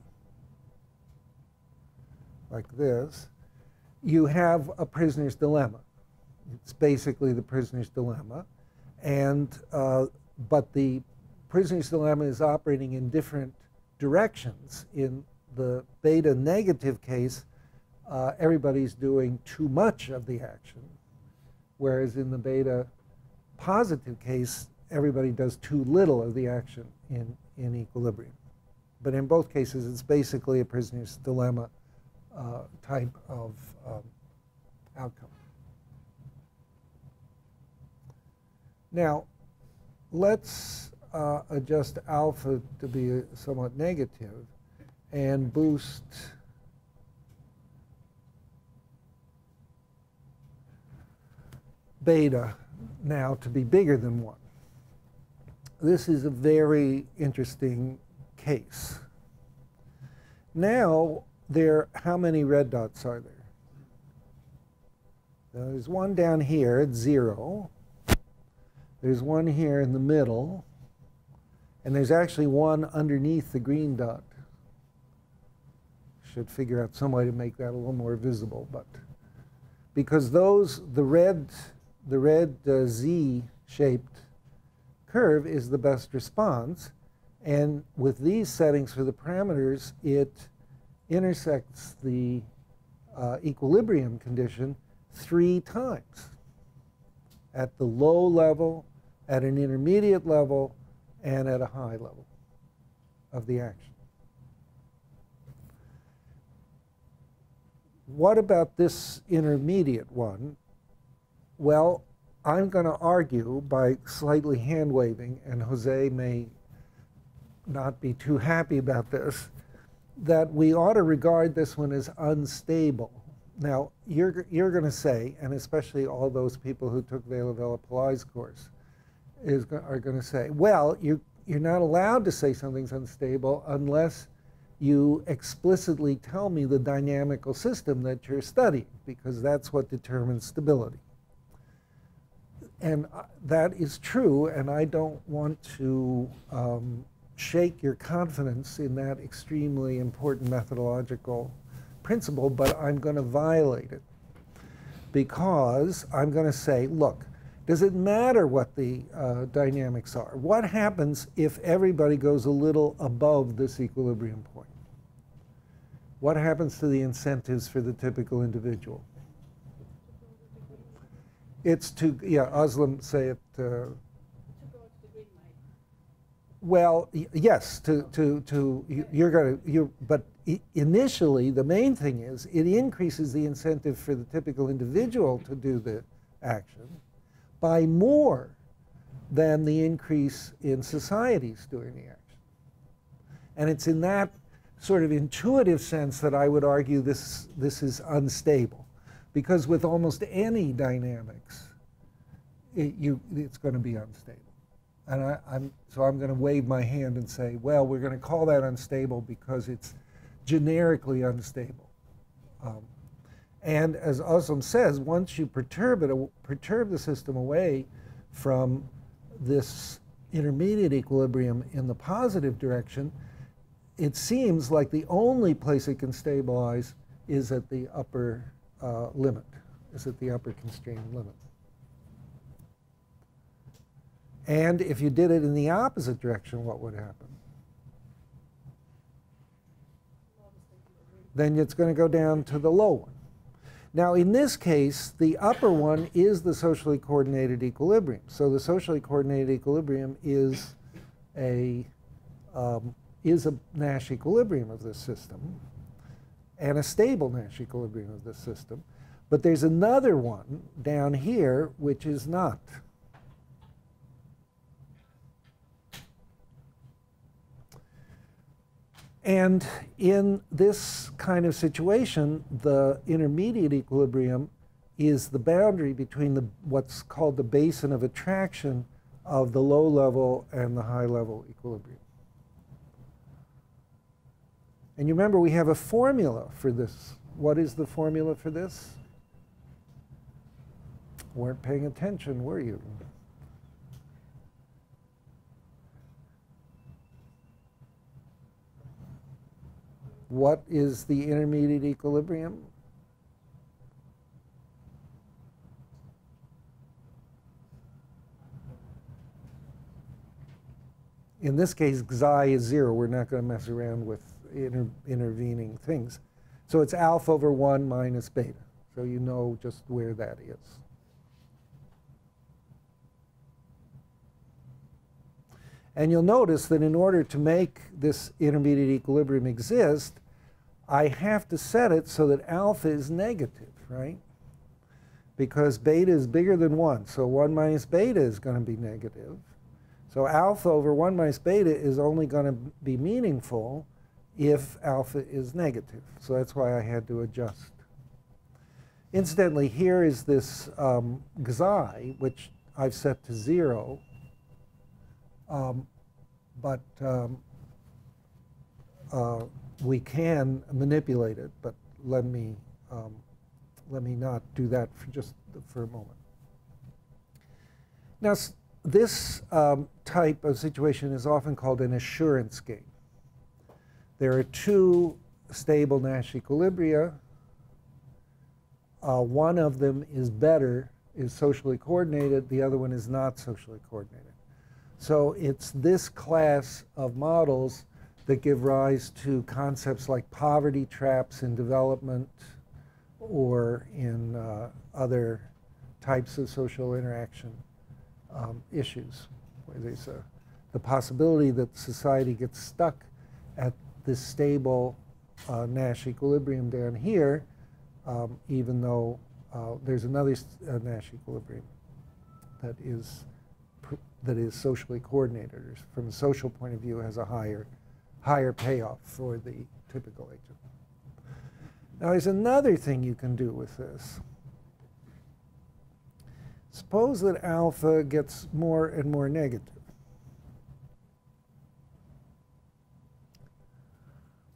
like this, you have a prisoner's dilemma. It's basically the prisoner's dilemma. And, uh, but the prisoner's dilemma is operating in different directions. In the beta negative case, uh, everybody's doing too much of the action, whereas in the beta positive case, everybody does too little of the action in, in equilibrium. But in both cases, it's basically a prisoner's dilemma uh, type of um, outcome. Now, let's uh, adjust alpha to be somewhat negative and boost beta now to be bigger than 1. This is a very interesting case. Now, there, how many red dots are there? There's one down here at 0. There's one here in the middle. And there's actually one underneath the green dot. Should figure out some way to make that a little more visible, but because those, the red the red uh, Z-shaped curve is the best response. And with these settings for the parameters, it intersects the uh, equilibrium condition three times at the low level, at an intermediate level, and at a high level of the action. What about this intermediate one? Well, I'm going to argue by slightly hand waving, and Jose may not be too happy about this, that we ought to regard this one as unstable. Now, you're, you're going to say, and especially all those people who took Vela Velupillai's course, is, are going to say, well, you, you're not allowed to say something's unstable unless you explicitly tell me the dynamical system that you're studying, because that's what determines stability. And uh, that is true, and I don't want to um, shake your confidence in that extremely important methodological principle, but I'm going to violate it because I'm going to say, look, does it matter what the uh, dynamics are? What happens if everybody goes a little above this equilibrium point? What happens to the incentives for the typical individual? It's to, yeah, Özlem say it. Uh, well, yes, to, to, to you're going to, you, but initially the main thing is it increases the incentive for the typical individual to do the action by more than the increase in societies doing the action. And it's in that sort of intuitive sense that I would argue this, this is unstable because with almost any dynamics, it, you, it's going to be unstable. And I, am so I'm going to wave my hand and say, well, we're going to call that unstable because it's generically unstable. Um, and as Özlem says, once you perturb it, perturb the system away from this intermediate equilibrium in the positive direction, it seems like the only place it can stabilize is at the upper uh, limit, is at the upper constrained limit. And if you did it in the opposite direction, what would happen? Then it's going to go down to the low one. Now, in this case, the upper one is the socially coordinated equilibrium. So the socially coordinated equilibrium is a, um, is a Nash equilibrium of this system and a stable Nash equilibrium of the system. But there's another one down here which is not. And in this kind of situation, the intermediate equilibrium is the boundary between the, what's called the basin of attraction of the low level and the high level equilibrium. And you remember we have a formula for this. What is the formula for this? Weren't paying attention, were you? What is the intermediate equilibrium? In this case, xi is zero. We're not going to mess around with inter intervening things. So it's alpha over 1 minus beta. So you know just where that is. And you'll notice that in order to make this intermediate equilibrium exist, I have to set it so that alpha is negative, right? Because beta is bigger than 1. So 1 minus beta is going to be negative. So alpha over 1 minus beta is only going to be meaningful if alpha is negative. So that's why I had to adjust. Incidentally, here is this um, xi, which I've set to 0. Um, but um, uh, we can manipulate it, but let me, um, let me not do that for just for a moment. Now, this um, type of situation is often called an assurance game. There are two stable Nash equilibria. Uh, one of them is better, is socially coordinated. The other one is not socially coordinated. So it's this class of models that give rise to concepts like poverty traps in development or in uh, other types of social interaction um, issues, where there's a, the possibility that society gets stuck at this stable uh, Nash equilibrium down here, um, even though uh, there's another uh, Nash equilibrium that is that is socially coordinated, or from a social point of view, has a higher, higher payoff for the typical agent. Now, there's another thing you can do with this. Suppose that alpha gets more and more negative.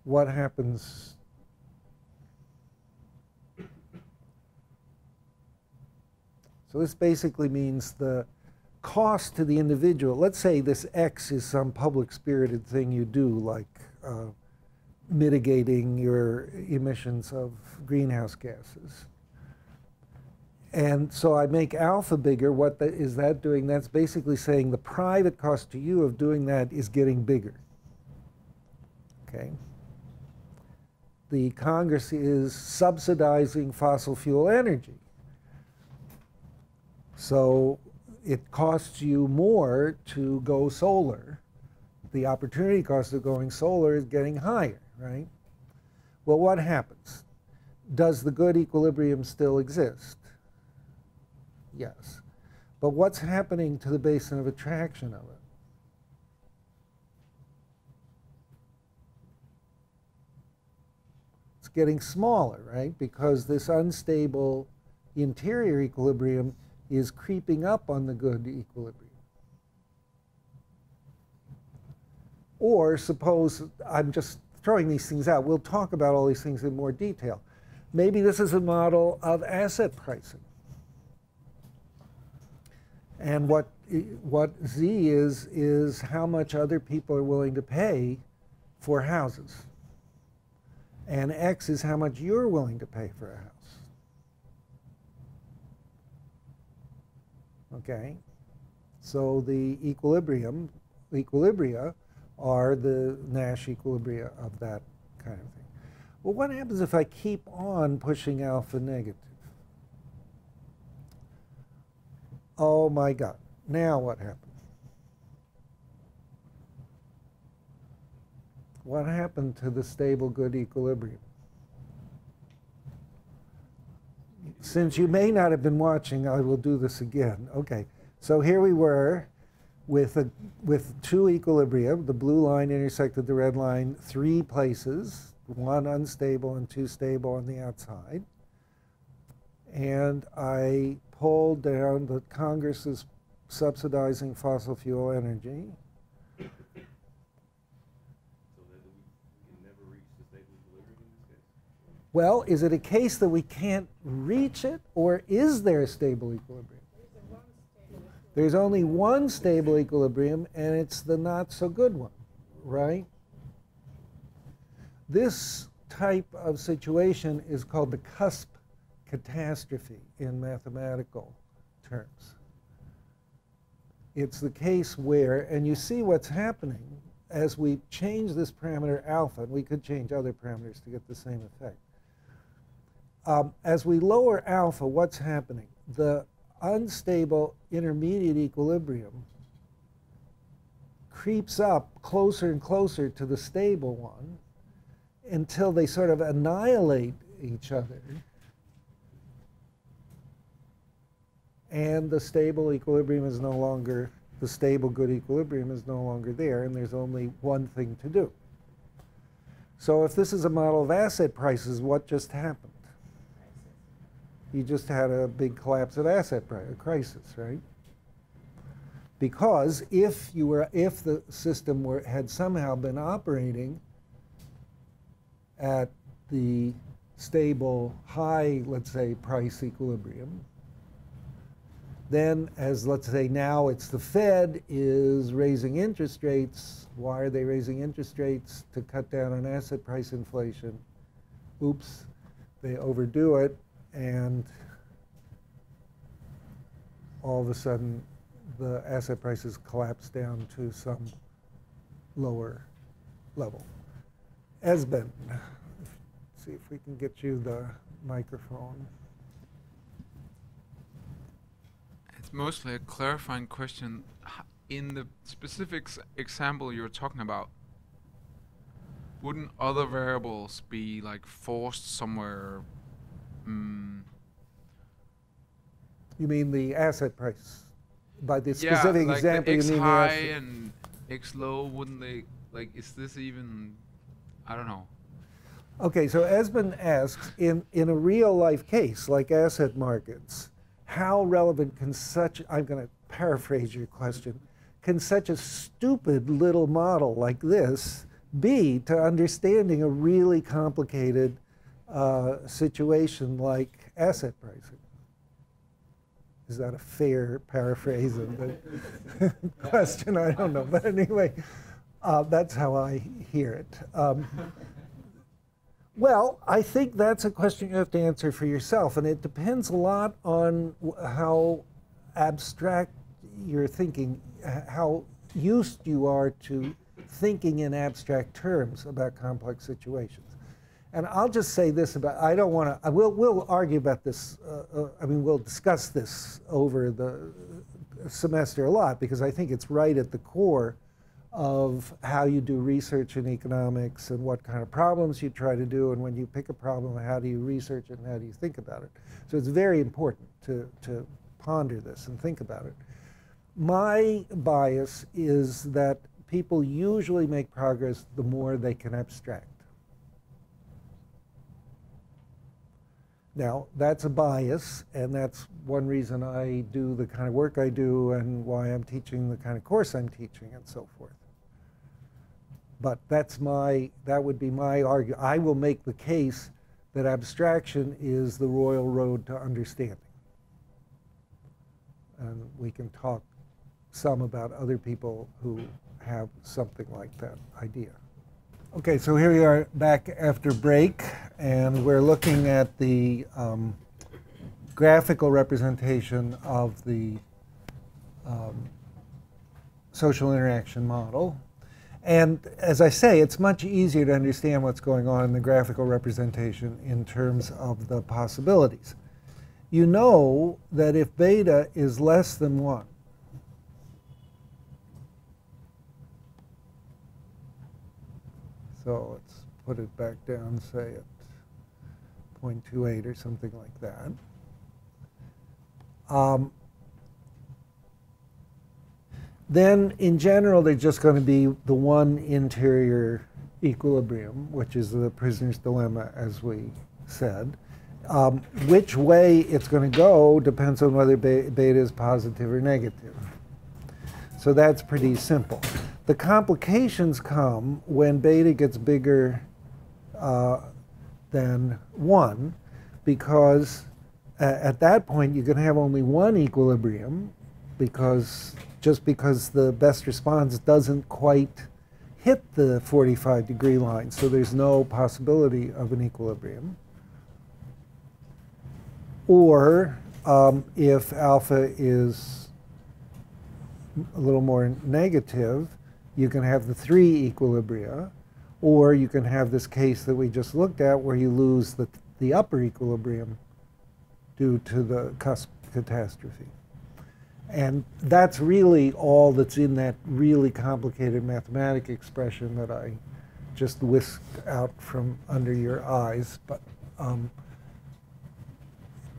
What happens? So this basically means the cost to the individual, let's say this X is some public spirited thing you do, like uh, mitigating your emissions of greenhouse gases. And so I make alpha bigger. What the, is that doing? That's basically saying the private cost to you of doing that is getting bigger. Okay? The Congress is subsidizing fossil fuel energy. So it costs you more to go solar. The opportunity cost of going solar is getting higher, right? Well, what happens? Does the good equilibrium still exist? Yes. But what's happening to the basin of attraction of it? It's getting smaller, right? Because this unstable interior equilibrium is creeping up on the good equilibrium. Or suppose, I'm just throwing these things out, we'll talk about all these things in more detail. Maybe this is a model of asset pricing. And what, what Z is, is how much other people are willing to pay for houses. And X is how much you're willing to pay for a house. Okay? So the equilibrium, equilibria are the Nash equilibria of that kind of thing. Well, what happens if I keep on pushing alpha negative? Oh my God. Now what happens? What happened to the stable good equilibrium? Since you may not have been watching, I will do this again. Okay, so here we were. with, a, with two equilibrium. The blue line intersected the red line three places, one unstable and two stable on the outside. And I pulled down that Congress is subsidizing fossil fuel energy. Well, is it a case that we can't reach it, or is there a stable equilibrium? There's only one stable equilibrium, and it's the not so good one, right? This type of situation is called the cusp catastrophe in mathematical terms. It's the case where, and you see what's happening as we change this parameter alpha, and we could change other parameters to get the same effect. Um, as we lower alpha, what's happening? The unstable intermediate equilibrium creeps up closer and closer to the stable one until they sort of annihilate each other. And the stable equilibrium is no longer, the stable good equilibrium is no longer there, and there's only one thing to do. So if this is a model of asset prices, what just happened? You just had a big collapse of asset prices, right? Because if you were, if the system were, had somehow been operating at the stable high, let's say, price equilibrium, then as let's say now it's the Fed is raising interest rates. Why are they raising interest rates? To cut down on asset price inflation. Oops, they overdo it and all of a sudden the asset prices collapse down to some lower level. Esben, see if we can get you the microphone. It's mostly a clarifying question. In the specific example you're talking about, wouldn't other variables be like forced somewhere Mm. You mean the asset price? By the yeah, specific like example, the X you mean high the asset. and X low. Wouldn't they like? Is this even? I don't know. Okay, so Esben asks, in, in a real life case like asset markets, how relevant can such, I'm going to paraphrase your question, can such a stupid little model like this be to understanding a really complicated uh, situation like asset pricing. Is that a fair paraphrase of the question? I don't know. But anyway, uh, that's how I hear it. Um, well, I think that's a question you have to answer for yourself, and it depends a lot on how abstract you're thinking, how used you are to thinking in abstract terms about complex situations. And I'll just say this about, I don't want to, we'll, we'll argue about this, uh, uh, I mean, we'll discuss this over the semester a lot because I think it's right at the core of how you do research in economics and what kind of problems you try to do. And when you pick a problem, how do you research it and how do you think about it? So it's very important to, to ponder this and think about it. My bias is that people usually make progress the more they can abstract. Now, that's a bias, and that's one reason I do the kind of work I do and why I'm teaching the kind of course I'm teaching and so forth. But that's my, that would be my argument. I will make the case that abstraction is the royal road to understanding. And we can talk some about other people who have something like that idea. Okay, so here we are back after break, and we're looking at the um, graphical representation of the um, social interaction model. And as I say, it's much easier to understand what's going on in the graphical representation in terms of the possibilities. You know that if beta is less than 1, So let's put it back down, say at 0.28 or something like that. then in general, there's just going to be the one interior equilibrium, which is the prisoner's dilemma, as we said. Um, which way it's going to go depends on whether beta is positive or negative. So that's pretty simple. The complications come when beta gets bigger uh, than 1 because at that point you can have only one equilibrium because just because the best response doesn't quite hit the 45 degree line, so there's no possibility of an equilibrium. Or um, if alpha is a little more negative, you can have the three equilibria, or you can have this case that we just looked at where you lose the, the upper equilibrium due to the cusp catastrophe. And that's really all that's in that really complicated mathematic expression that I just whisked out from under your eyes. But, um,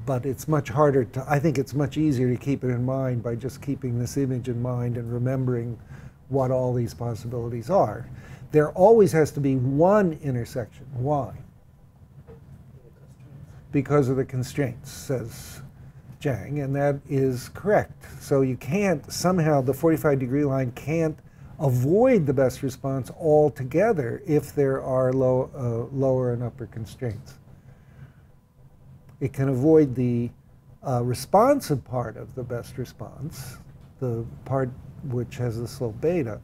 but it's much harder to, I think it's much easier to keep it in mind by just keeping this image in mind and remembering what all these possibilities are. There always has to be one intersection. Why? Because of the constraints, says Zhang, and that is correct. So you can't, somehow the 45 degree line can't avoid the best response altogether if there are low, uh, lower and upper constraints. It can avoid the uh, responsive part of the best response, the part which has the slope beta,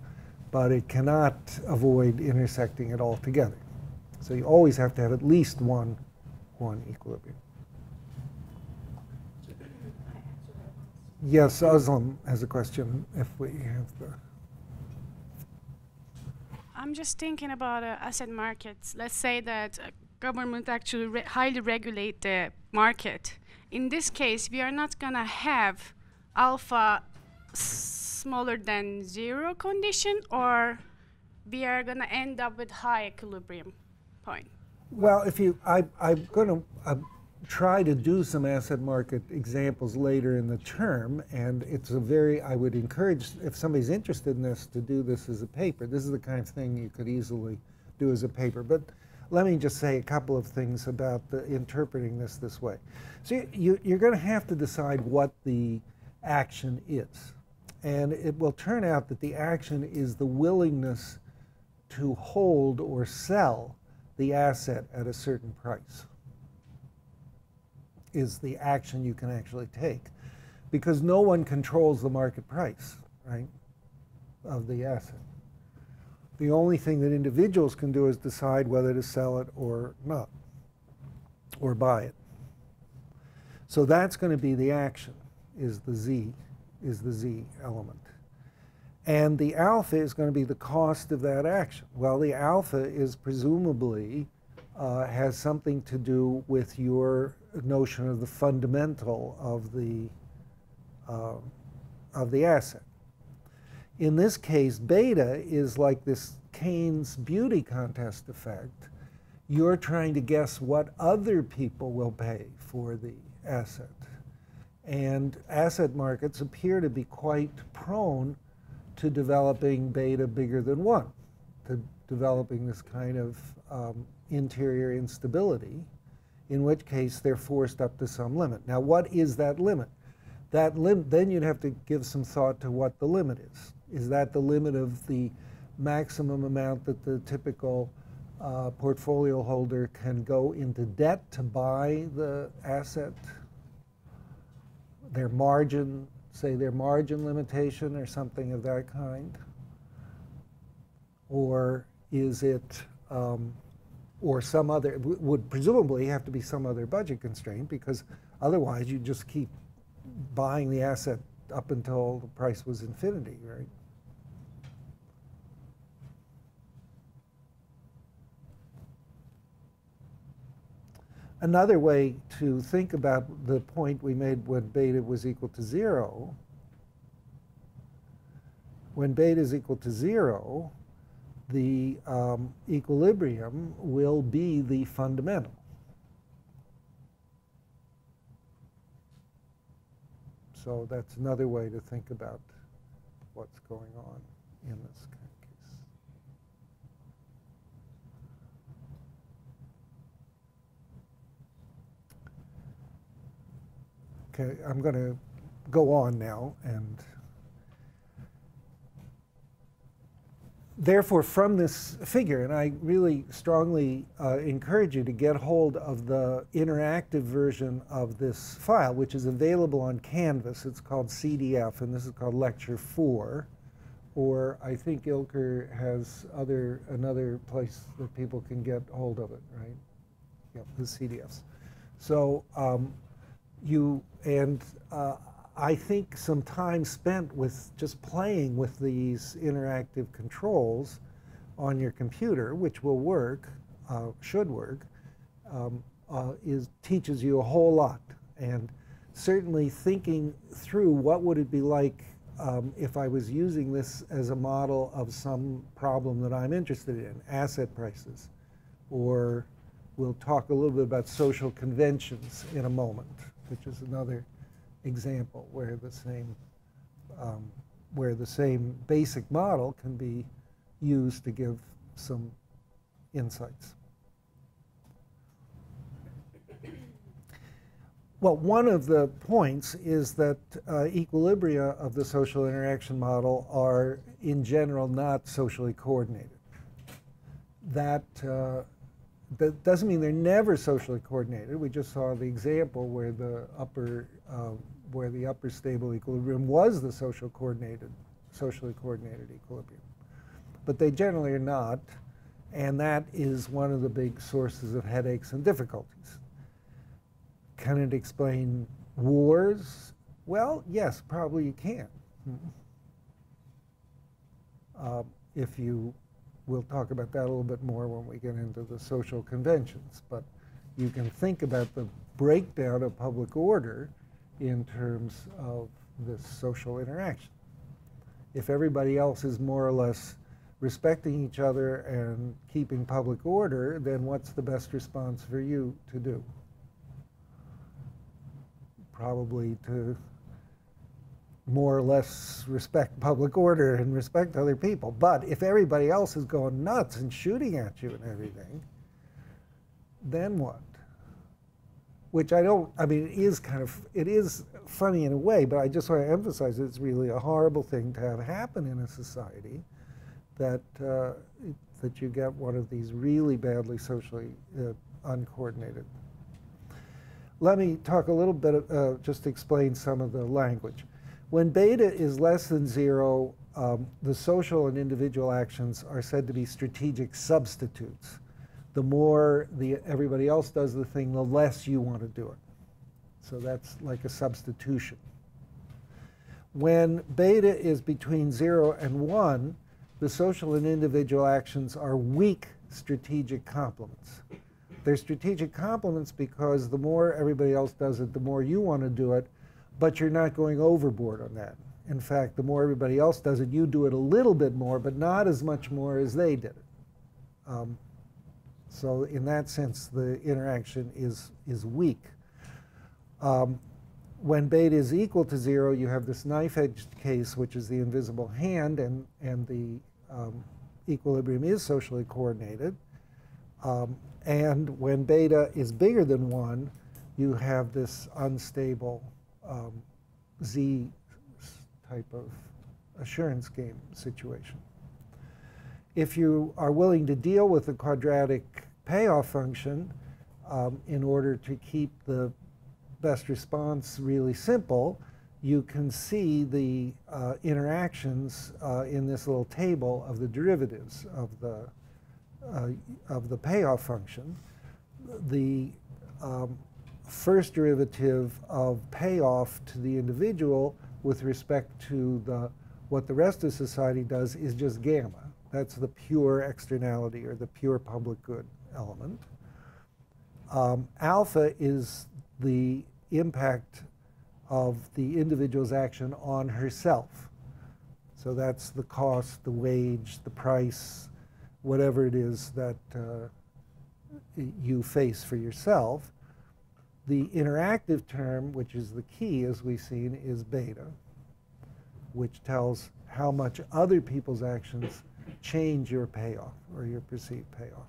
but it cannot avoid intersecting it altogether. So you always have to have at least one, one equilibrium. Yes, Aslam has a question if we have the. I'm just thinking about uh, asset markets. Let's say that uh, government actually re highly regulate the market. In this case, we are not going to have alpha smaller than zero condition, or we are going to end up with high equilibrium point? Well, if you, I, I'm going to. Try to do some asset market examples later in the term, and it's a very, I would encourage, if somebody's interested in this, to do this as a paper. This is the kind of thing you could easily do as a paper. But let me just say a couple of things about the, interpreting this this way. So you, you're going to have to decide what the action is. And it will turn out that the action is the willingness to hold or sell the asset at a certain price is the action you can actually take because no one controls the market price, right, of the asset. The only thing that individuals can do is decide whether to sell it or not, or buy it. So that's going to be the action, is the Z, is the Z element. And the alpha is going to be the cost of that action. Well, the alpha is presumably uh, has something to do with your notion of the fundamental of the, uh, of the asset. In this case, beta is like this Keynes beauty contest effect. You're trying to guess what other people will pay for the asset. And asset markets appear to be quite prone to developing beta bigger than one, to developing this kind of um, interior instability in which case they're forced up to some limit. Now, what is that limit? That lim- then you'd have to give some thought to what the limit is. Is that the limit of the maximum amount that the typical uh, portfolio holder can go into debt to buy the asset? Their margin, say their margin limitation or something of that kind? Or is it um, or some other, would presumably have to be some other budget constraint because otherwise you just keep buying the asset up until the price was infinity, right? Another way to think about the point we made when beta was equal to zero, when beta is equal to zero, the um, equilibrium will be the fundamental. So that's another way to think about what's going on in this kind of case. Okay, I'm going to go on now and therefore, from this figure, and I really strongly uh, encourage you to get hold of the interactive version of this file, which is available on Canvas. It's called CDF, and this is called Lecture 4. Or I think Ilker has other another place that people can get hold of it, right? Yep, the CDFs. So um, you and uh, I think some time spent with just playing with these interactive controls on your computer, which will work, uh, should work, um, uh, is teaches you a whole lot. And certainly thinking through what would it be like um, if I was using this as a model of some problem that I'm interested in, asset prices, or we'll talk a little bit about social conventions in a moment, which is another example where the same um, where the same basic model can be used to give some insights. Well, one of the points is that uh, equilibria of the social interaction model are, in general, not socially coordinated. That, uh, that doesn't mean they're never socially coordinated. We just saw the example where the upper, uh, where the upper stable equilibrium was the social coordinated, socially coordinated equilibrium. But they generally are not, and that is one of the big sources of headaches and difficulties. Can it explain wars? Well, yes, probably you can. Uh, if you, we'll talk about that a little bit more when we get into the social conventions, but you can think about the breakdown of public order in terms of this social interaction. If everybody else is more or less respecting each other and keeping public order, then what's the best response for you to do? probably to more or less respect public order and respect other people. But if everybody else is going nuts and shooting at you and everything, then what? Which I don't, I mean, it is kind of, it is funny in a way, but I just want to emphasize it's really a horrible thing to have happen in a society that, uh, that you get one of these really badly socially uh, uncoordinated let me talk a little bit, uh, just explain some of the language. When beta is less than zero, um, the social and individual actions are said to be strategic substitutes. The more the, everybody else does the thing, the less you want to do it. So that's like a substitution. When beta is between zero and one, the social and individual actions are weak strategic complements. They're strategic complements because the more everybody else does it, the more you want to do it, but you're not going overboard on that. In fact, the more everybody else does it, you do it a little bit more, but not as much more as they did it. Um, so in that sense, the interaction is, is weak. Um, when beta is equal to zero, you have this knife-edged case, which is the invisible hand, and, and the um, equilibrium is socially coordinated. Um, and when beta is bigger than 1, you have this unstable um, z type of assurance game situation. If you are willing to deal with the quadratic payoff function um, in order to keep the best response really simple, you can see the uh, interactions uh, in this little table of the derivatives of the uh, of the payoff function, the um, first derivative of payoff to the individual with respect to the what the rest of society does is just gamma. That's the pure externality or the pure public good element. Um, alpha is the impact of the individual's action on herself. So that's the cost, the wage, the price, whatever it is that uh, you face for yourself. The interactive term, which is the key as we've seen, is beta, which tells how much other people's actions change your payoff or your perceived payoff.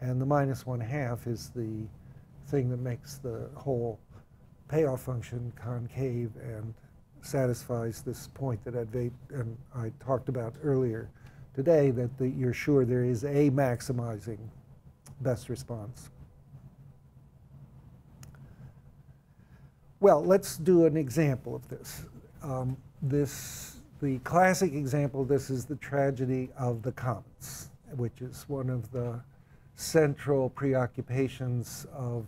And the minus one half is the thing that makes the whole payoff function concave and satisfies this point that Advait and I talked about earlier today, that the, you're sure there is a maximizing best response. Well, let's do an example of this. Um, this, the classic example of this is the tragedy of the commons, which is one of the central preoccupations of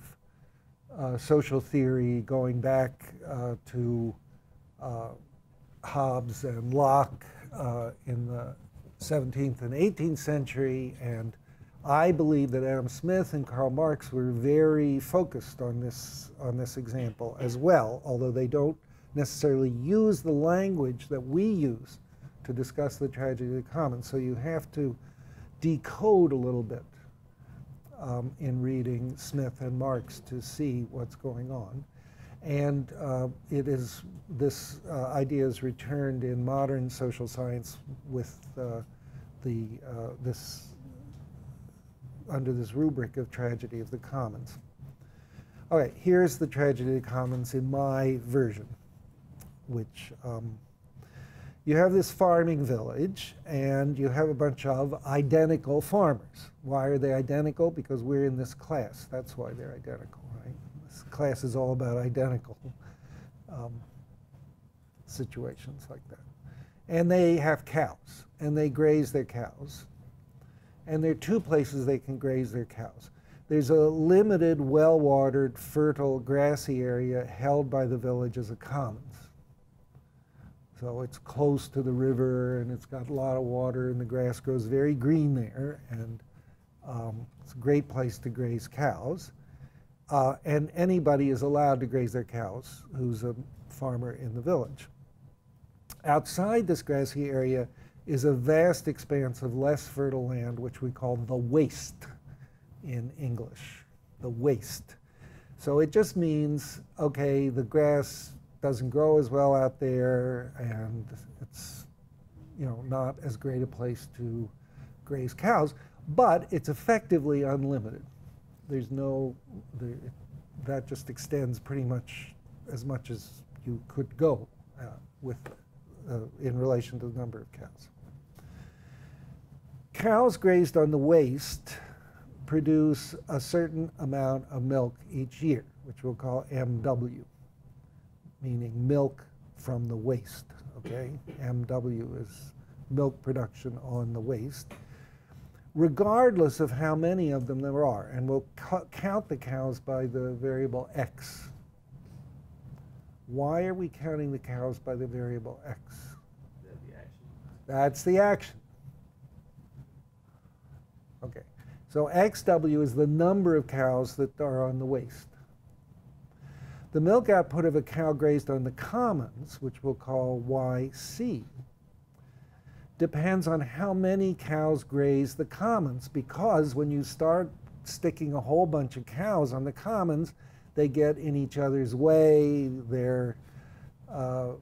uh, social theory going back uh, to uh, Hobbes and Locke uh, in the 17th and 18th century. And I believe that Adam Smith and Karl Marx were very focused on this, on this example as well, although they don't necessarily use the language that we use to discuss the tragedy of the commons. So you have to decode a little bit um, in reading Smith and Marx to see what's going on. And uh, it is, this uh, idea is returned in modern social science with uh, the, uh, this, under this rubric of tragedy of the commons. All right, here's the tragedy of the commons in my version, which um, you have this farming village and you have a bunch of identical farmers. Why are they identical? Because we're in this class. That's why they're identical, right? This class is all about identical um, situations like that. And they have cows and they graze their cows. And there are two places they can graze their cows. There's a limited, well watered, fertile, grassy area held by the village as a commons. So it's close to the river and it's got a lot of water and the grass grows very green there and um, it's a great place to graze cows. Uh, and anybody is allowed to graze their cows who's a farmer in the village. Outside this grassy area is a vast expanse of less fertile land, which we call the waste in English, the waste. So it just means, okay, the grass doesn't grow as well out there, and it's you know not as great a place to graze cows, but it's effectively unlimited. There's no the, that just extends pretty much as much as you could go uh, with uh, in relation to the number of cows. Cows grazed on the waste produce a certain amount of milk each year, which we'll call MW meaning milk from the waste. Okay, MW is milk production on the waste, regardless of how many of them there are. And we'll count the cows by the variable x. Why are we counting the cows by the variable x? That's the action. Okay, so XW is the number of cows that are on the waste. The milk output of a cow grazed on the commons, which we'll call YC, depends on how many cows graze the commons because when you start sticking a whole bunch of cows on the commons, they get in each other's way. Their uh,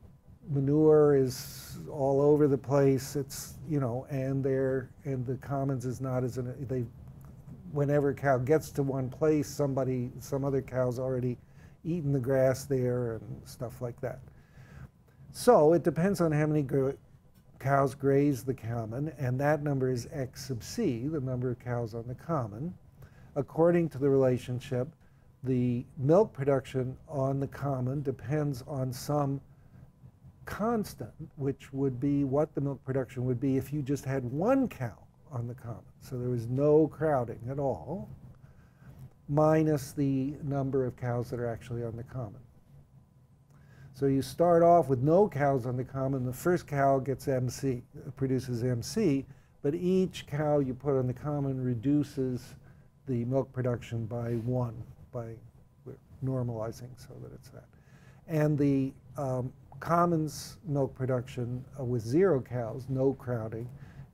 manure is all over the place. It's you know, and their and the commons is not as an they. Whenever a cow gets to one place, somebody, some other cow's already eaten the grass there and stuff like that. So it depends on how many cows graze the common, and that number is x sub c, the number of cows on the common. According to the relationship, the milk production on the common depends on some constant, which would be what the milk production would be if you just had one cow on the common. So there was no crowding at all minus the number of cows that are actually on the common. So you start off with no cows on the common. The first cow gets MC, produces MC, but each cow you put on the common reduces the milk production by one, by normalizing so that it's that. And the um, commons milk production uh, with zero cows, no crowding,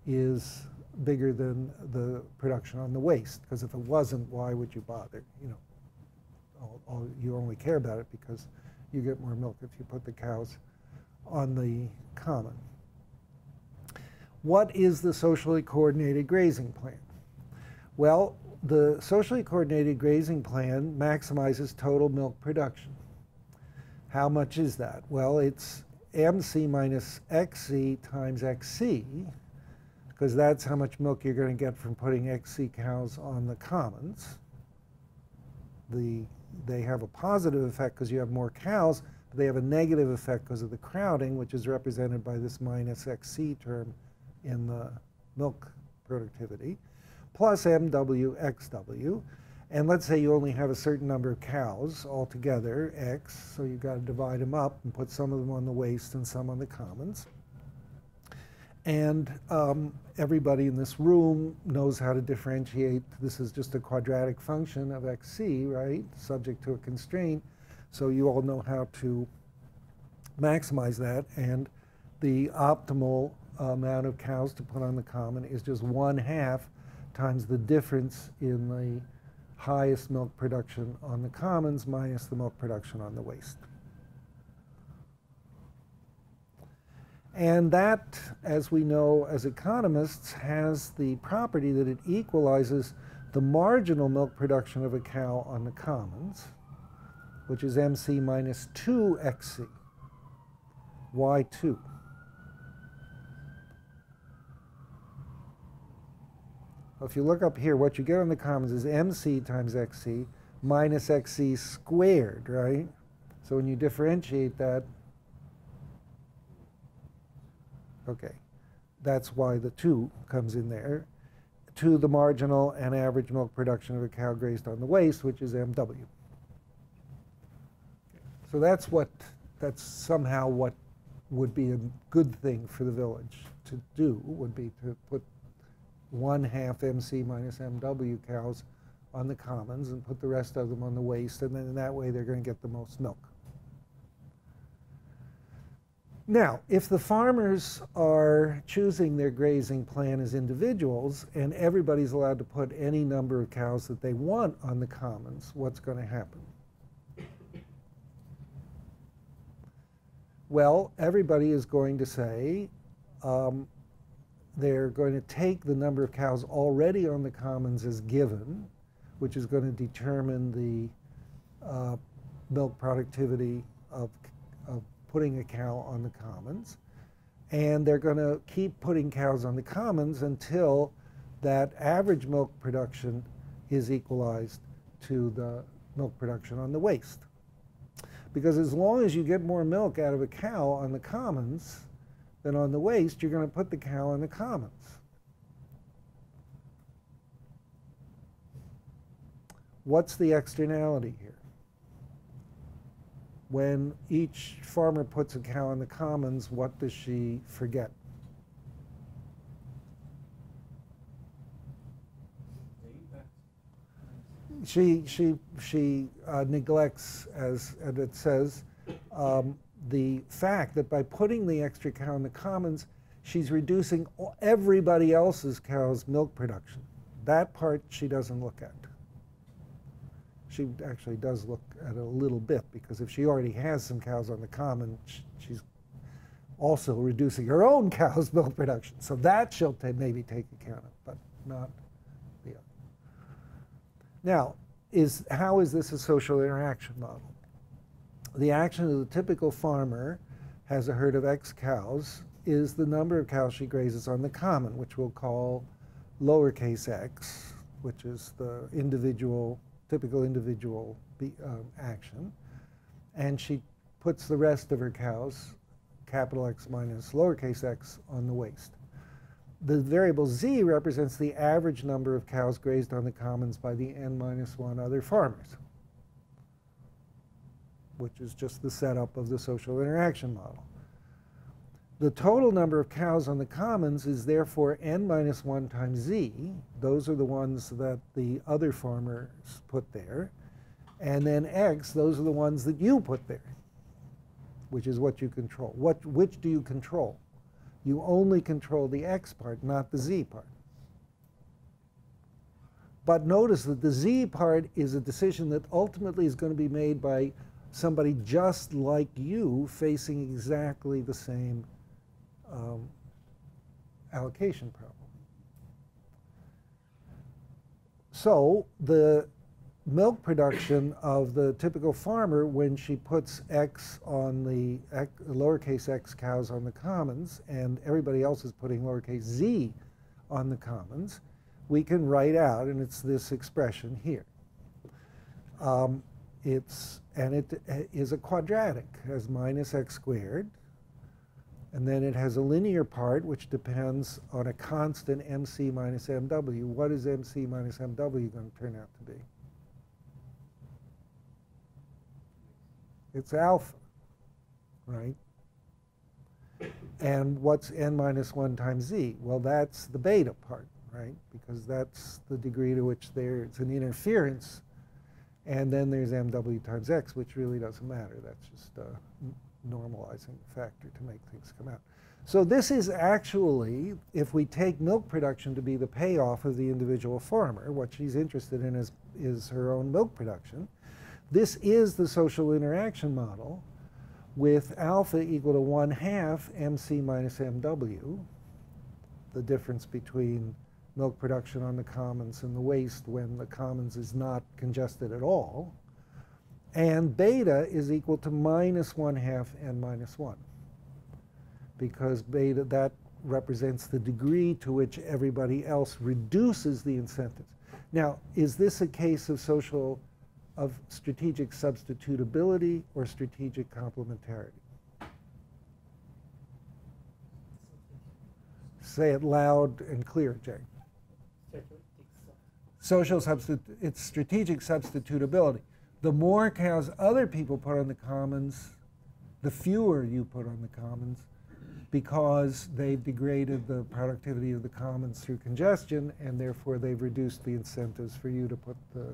is bigger than the production on the waste. Because if it wasn't, why would you bother? You know, all, all, you only care about it because you get more milk if you put the cows on the common. What is the socially coordinated grazing plan? Well, the socially coordinated grazing plan maximizes total milk production. How much is that? Well, it's MC minus XC times XC, because that's how much milk you're going to get from putting XC cows on the commons. The, they have a positive effect because you have more cows, but they have a negative effect because of the crowding, which is represented by this minus XC term in the milk productivity, plus MWXW. And let's say you only have a certain number of cows altogether, X, so you've got to divide them up and put some of them on the waste and some on the commons. And um, everybody in this room knows how to differentiate. This is just a quadratic function of xc, right, subject to a constraint. So you all know how to maximize that. And the optimal amount of cows to put on the common is just one half times the difference in the highest milk production on the commons minus the milk production on the waste. And that, as we know as economists, has the property that it equalizes the marginal milk production of a cow on the commons, which is MC minus 2XC, Y2. If you look up here, what you get on the commons is MC times XC minus XC squared, right? So when you differentiate that, okay, that's why the 2 comes in there, to the marginal and average milk production of a cow grazed on the waste, which is MW. So that's what, that's somehow what would be a good thing for the village to do, would be to put one half MC minus MW cows on the commons and put the rest of them on the waste, and then in that way they're going to get the most milk. Now, if the farmers are choosing their grazing plan as individuals and everybody's allowed to put any number of cows that they want on the commons, what's going to happen? Well, everybody is going to say, um, they're going to take the number of cows already on the commons as given, which is going to determine the uh, milk productivity of, of putting a cow on the commons. And they're going to keep putting cows on the commons until that average milk production is equalized to the milk production on the waste. Because as long as you get more milk out of a cow on the commons, then on the waste, you're going to put the cow in the commons. What's the externality here? When each farmer puts a cow in the commons, what does she forget? She, she, she uh, neglects, as, as it says, um, the fact that by putting the extra cow in the commons, she's reducing everybody else's cow's milk production. That part she doesn't look at. She actually does look at a little bit because if she already has some cows on the common, she's also reducing her own cow's milk production. So that she'll maybe take account of, but not the other. Now, is, how is this a social interaction model? The action of the typical farmer has a herd of X cows is the number of cows she grazes on the common, which we'll call lowercase x, which is the individual, typical individual be, um, action. And she puts the rest of her cows, capital X minus lowercase x, on the waste. The variable z represents the average number of cows grazed on the commons by the n minus 1 other farmers which is just the setup of the social interaction model. The total number of cows on the commons is therefore n minus 1 times z. Those are the ones that the other farmers put there. And then x, those are the ones that you put there, which is what you control. What, which do you control? You only control the x part, not the z part. But notice that the z part is a decision that ultimately is going to be made by somebody just like you facing exactly the same um, allocation problem. So the milk production of the typical farmer when she puts X on the X, lowercase x cows on the commons and everybody else is putting lowercase z on the commons, we can write out, and it's this expression here. Um, it's, and it is a quadratic, has minus x squared, and then it has a linear part, which depends on a constant mc minus mw. What is mc minus mw going to turn out to be? It's alpha, right? And what's n minus 1 times z? Well, that's the beta part, right? Because that's the degree to which there's an interference. And then there's mw times x, which really doesn't matter. That's just a normalizing factor to make things come out. So this is actually, if we take milk production to be the payoff of the individual farmer, what she's interested in is, is her own milk production. This is the social interaction model with alpha equal to 1 half mc minus mw, the difference between milk production on the commons and the waste when the commons is not congested at all. And beta is equal to minus 1 half n minus 1 because beta, that represents the degree to which everybody else reduces the incentives. Now, is this a case of social of strategic substitutability or strategic complementarity? Say it loud and clear, Jay. Social substitute, it's strategic substitutability. The more cows other people put on the commons, the fewer you put on the commons because they've degraded the productivity of the commons through congestion and therefore they've reduced the incentives for you to put the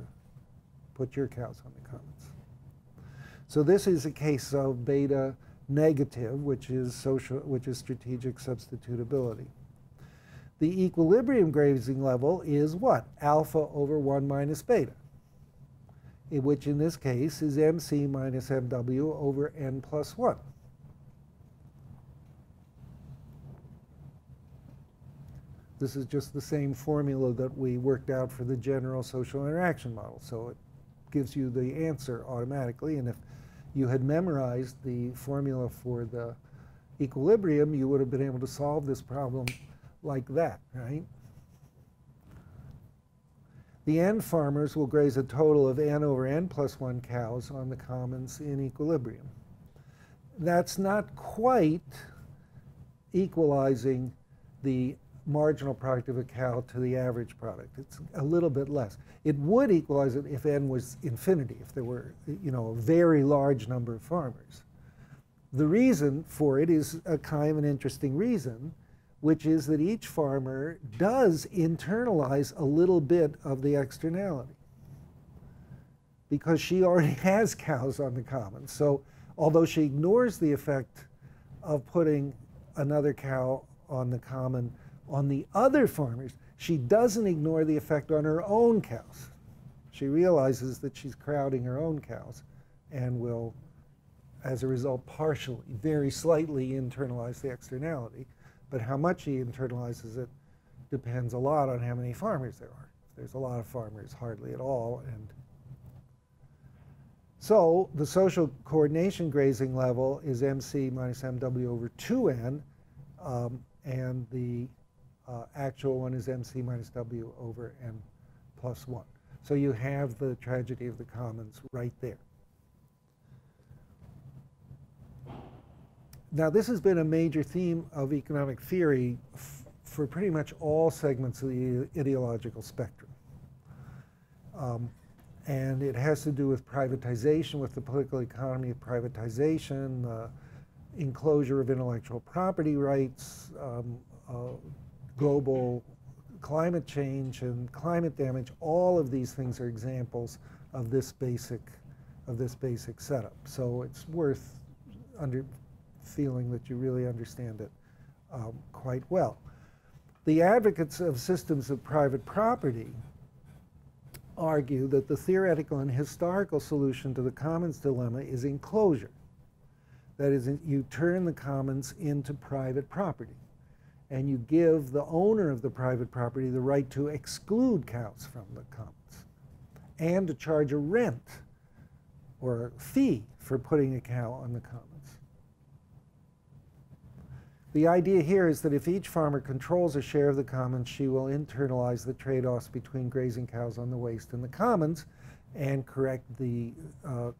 put your cows on the commons. So this is a case of beta negative, which is social, which is strategic substitutability. The equilibrium grazing level is what? Alpha over 1 minus beta, which in this case is mc minus mw over n plus 1. This is just the same formula that we worked out for the general social interaction model. So it gives you the answer automatically. And if you had memorized the formula for the equilibrium, you would have been able to solve this problem like that, right? The N farmers will graze a total of N over N plus 1 cows on the commons in equilibrium. That's not quite equalizing the marginal product of a cow to the average product. It's a little bit less. It would equalize it if n was infinity, if there were you know, a very large number of farmers. The reason for it is a kind of an interesting reason, which is that each farmer does internalize a little bit of the externality because she already has cows on the common. So although she ignores the effect of putting another cow on the common on the other farmers, she doesn't ignore the effect on her own cows. She realizes that she's crowding her own cows and will, as a result, partially, very slightly internalize the externality. But how much he internalizes it depends a lot on how many farmers there are. If there's a lot of farmers, hardly at all. And so the social coordination grazing level is MC minus MW over 2N, um, and the uh, actual one is mc minus w over n plus 1. So you have the tragedy of the commons right there. Now this has been a major theme of economic theory for pretty much all segments of the ideological spectrum. Um, and it has to do with privatization, with the political economy of privatization, uh, enclosure of intellectual property rights, um, uh, global climate change and climate damage, all of these things are examples of this basic of this basic setup. So it's worth under feeling that you really understand it um, quite well. The advocates of systems of private property argue that the theoretical and historical solution to the commons dilemma is enclosure. That is, you turn the commons into private property and you give the owner of the private property the right to exclude cows from the commons and to charge a rent or a fee for putting a cow on the commons. The idea here is that if each farmer controls a share of the commons, she will internalize the trade-offs between grazing cows on the waste and the commons and correct the uh,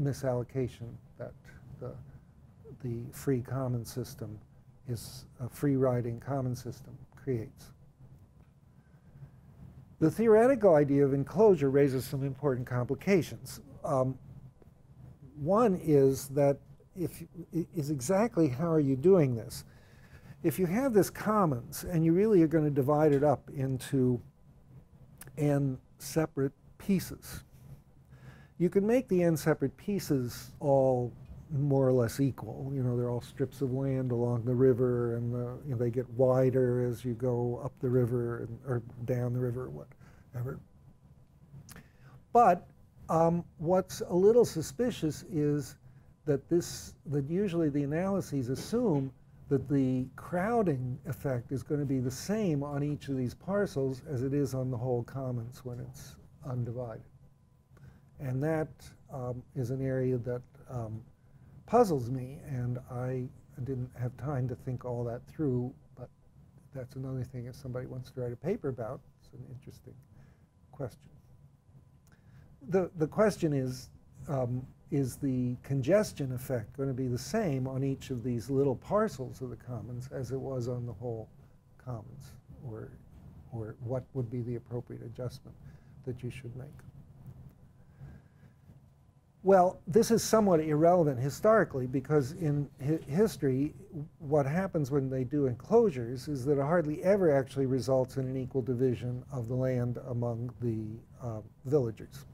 misallocation that the, the free common system is a free riding common system creates. The theoretical idea of enclosure raises some important complications. Um, one is that if is exactly how are you doing this? If you have this commons and you really are going to divide it up into n separate pieces, you can make the n separate pieces all more or less equal. You know, they're all strips of land along the river, and the, you know, they get wider as you go up the river and, or down the river, whatever. But um, what's a little suspicious is that this that usually the analyses assume that the crowding effect is going to be the same on each of these parcels as it is on the whole commons when it's undivided. And that um, is an area that um, puzzles me, and I didn't have time to think all that through, but that's another thing if somebody wants to write a paper about, it's an interesting question. The, the question is, um, is the congestion effect going to be the same on each of these little parcels of the commons as it was on the whole commons? Or, or what would be the appropriate adjustment that you should make? Well, this is somewhat irrelevant historically because in hi history, what happens when they do enclosures is that it hardly ever actually results in an equal division of the land among the uh, villagers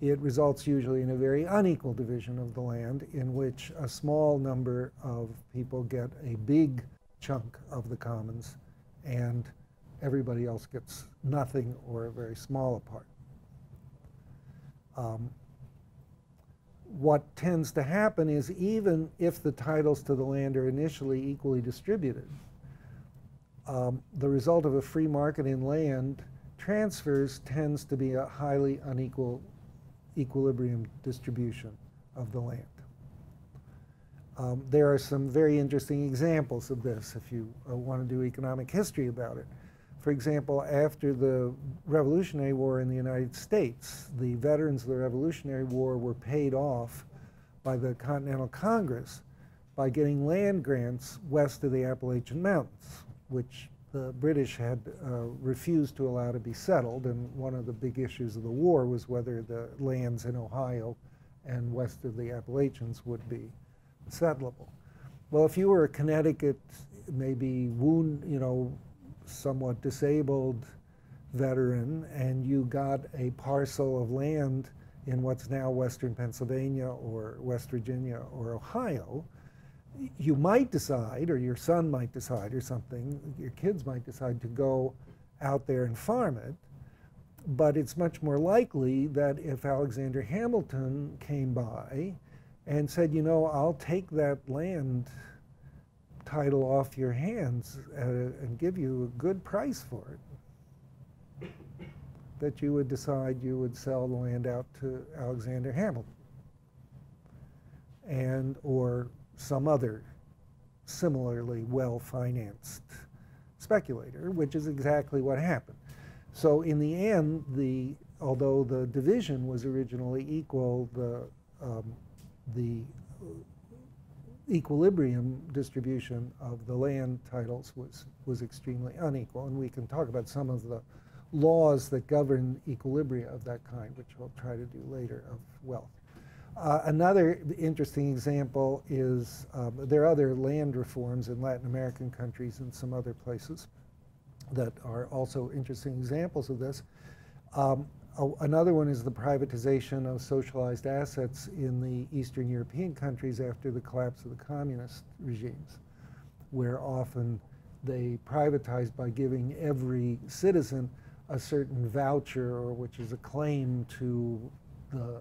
it results usually in a very unequal division of the land in which a small number of people get a big chunk of the commons and everybody else gets nothing or a very small part. Um, what tends to happen is even if the titles to the land are initially equally distributed, um, the result of a free market in land transfers tends to be a highly unequal equilibrium distribution of the land. Um, there are some very interesting examples of this if you uh, want to do economic history about it. For example, after the Revolutionary War in the United States, the veterans of the Revolutionary War were paid off by the Continental Congress by getting land grants west of the Appalachian Mountains, which the British had uh, refused to allow to be settled, and one of the big issues of the war was whether the lands in Ohio and west of the Appalachians would be settleable. Well, if you were a Connecticut, maybe wound, you know, somewhat disabled veteran, and you got a parcel of land in what's now western Pennsylvania or West Virginia or Ohio, you might decide, or your son might decide, or something, your kids might decide to go out there and farm it. But it's much more likely that if Alexander Hamilton came by and said, you know, I'll take that land title off your hands uh, and give you a good price for it, that you would decide you would sell the land out to Alexander Hamilton and or some other similarly well-financed speculator, which is exactly what happened. So in the end, the although the division was originally equal, the um, the equilibrium distribution of the land titles was was extremely unequal, and we can talk about some of the laws that govern equilibria of that kind, which we'll try to do later, of wealth. Uh, another interesting example is um, there are other land reforms in Latin American countries and some other places that are also interesting examples of this. Um, another one is the privatization of socialized assets in the Eastern European countries after the collapse of the communist regimes, where often they privatized by giving every citizen a certain voucher, or which is a claim to the,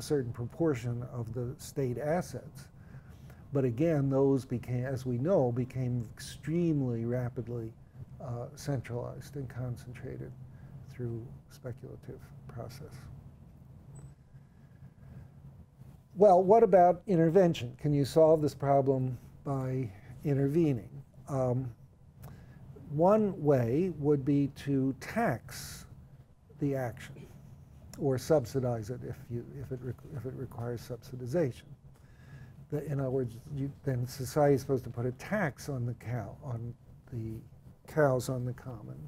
a certain proportion of the state assets. But again, those became, as we know, became extremely rapidly uh, centralized and concentrated through speculative process. Well, what about intervention? Can you solve this problem by intervening? Um, one way would be to tax the action or subsidize it if, you, if, it, if it requires subsidization. The, in other words, you, then society is supposed to put a tax on the cow, on the cows on the common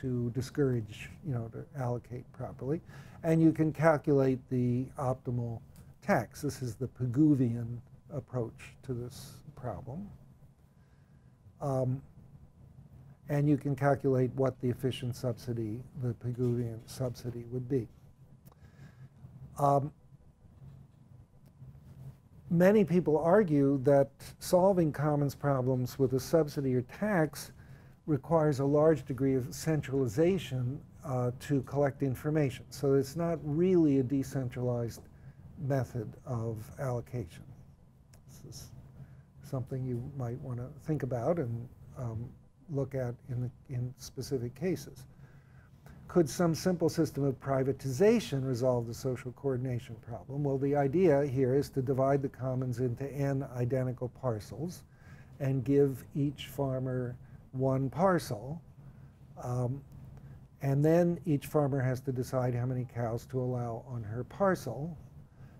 to discourage, you know, to allocate properly. And you can calculate the optimal tax. This is the Pigouvian approach to this problem. Um, and you can calculate what the efficient subsidy, the Pigouvian subsidy would be. Um, many people argue that solving commons problems with a subsidy or tax requires a large degree of centralization uh, to collect information. So it's not really a decentralized method of allocation. This is something you might want to think about and um, look at in, the, in specific cases. Could some simple system of privatization resolve the social coordination problem? Well, the idea here is to divide the commons into n identical parcels and give each farmer one parcel. Um, and then each farmer has to decide how many cows to allow on her parcel,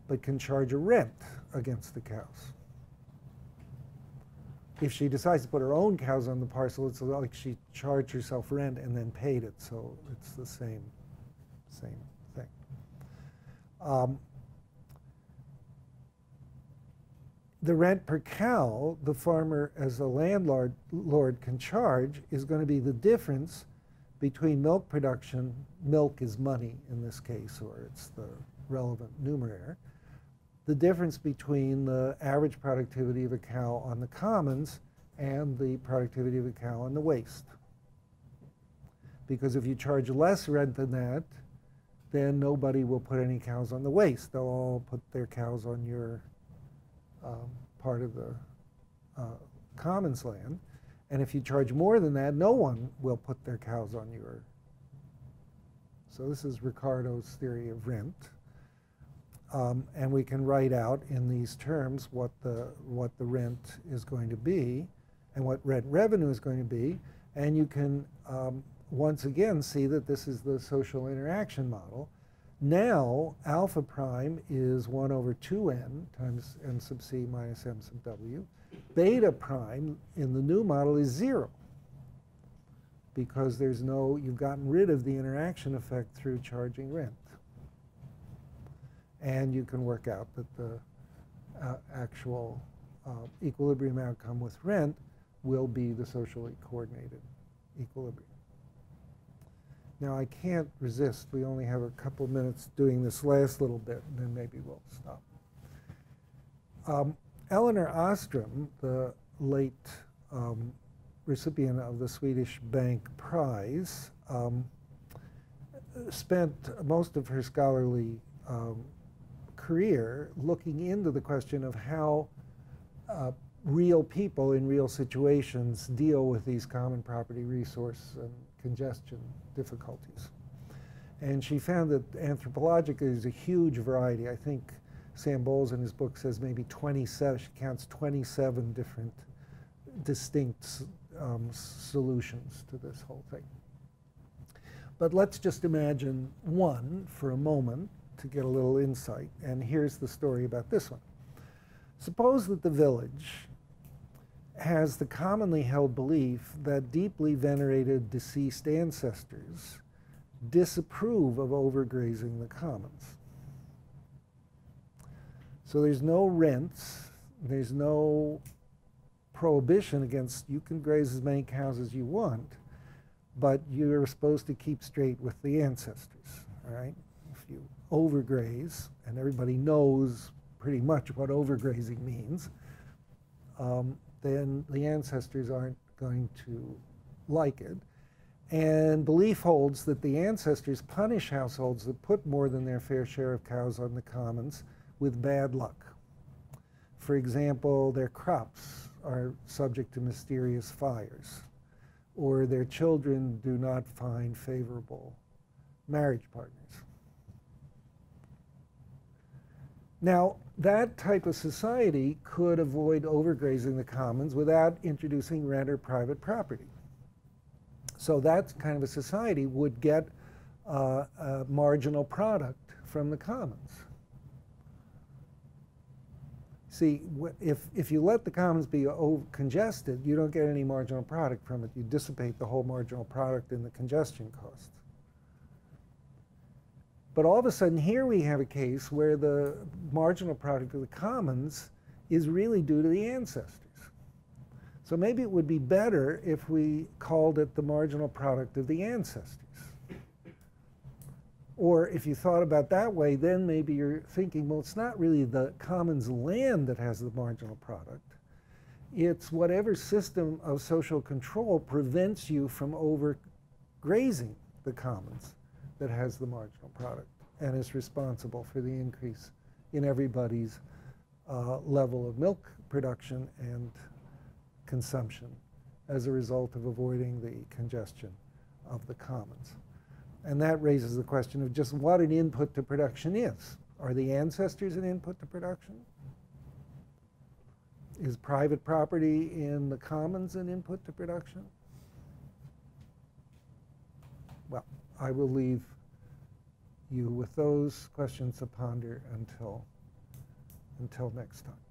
but can charge a rent against the cows. If she decides to put her own cows on the parcel, it's like she charged herself rent and then paid it, so it's the same, same thing. Um, the rent per cow the farmer as a landlord lord can charge is going to be the difference between milk production, milk is money in this case, or it's the relevant numeraire, the difference between the average productivity of a cow on the commons and the productivity of a cow on the waste. Because if you charge less rent than that, then nobody will put any cows on the waste. They'll all put their cows on your um, part of the uh, commons land. And if you charge more than that, no one will put their cows on your. So this is Ricardo's theory of rent. Um, and we can write out in these terms what the, what the rent is going to be and what rent revenue is going to be. And you can um, once again see that this is the social interaction model. Now, alpha prime is 1 over 2n times n sub c minus m sub w. Beta prime in the new model is 0 because there's no, you've gotten rid of the interaction effect through charging rent. And you can work out that the uh, actual uh, equilibrium outcome with rent will be the socially coordinated equilibrium. Now I can't resist. We only have a couple minutes doing this last little bit, and then maybe we'll stop. Um, Elinor Ostrom, the late um, recipient of the Swedish Bank Prize, um, spent most of her scholarly um, career looking into the question of how uh, real people in real situations deal with these common property resource and congestion difficulties. And she found that anthropologically there's a huge variety. I think Sam Bowles in his book says maybe 27, she counts 27 different distinct um, solutions to this whole thing. But let's just imagine one for a moment to get a little insight. And here's the story about this one. Suppose that the village has the commonly held belief that deeply venerated deceased ancestors disapprove of overgrazing the commons. So there's no rents, there's no prohibition against you can graze as many cows as you want, but you're supposed to keep straight with the ancestors, all right? If you overgraze, and everybody knows pretty much what overgrazing means, um, then the ancestors aren't going to like it. And belief holds that the ancestors punish households that put more than their fair share of cows on the commons with bad luck. For example, their crops are subject to mysterious fires, or their children do not find favorable marriage partners. Now, that type of society could avoid overgrazing the commons without introducing rent or private property. So that kind of a society would get uh, a marginal product from the commons. See, if, if you let the commons be congested, you don't get any marginal product from it. You dissipate the whole marginal product in the congestion costs. But all of a sudden, here we have a case where the marginal product of the commons is really due to the ancestors. So maybe it would be better if we called it the marginal product of the ancestors. Or if you thought about that way, then maybe you're thinking, well, it's not really the commons land that has the marginal product. It's whatever system of social control prevents you from overgrazing the commons that has the marginal product and is responsible for the increase in everybody's uh, level of milk production and consumption as a result of avoiding the congestion of the commons. And that raises the question of just what an input to production is. Are the ancestors an input to production? Is private property in the commons an input to production? Well, I will leave you with those questions to ponder until, until next time.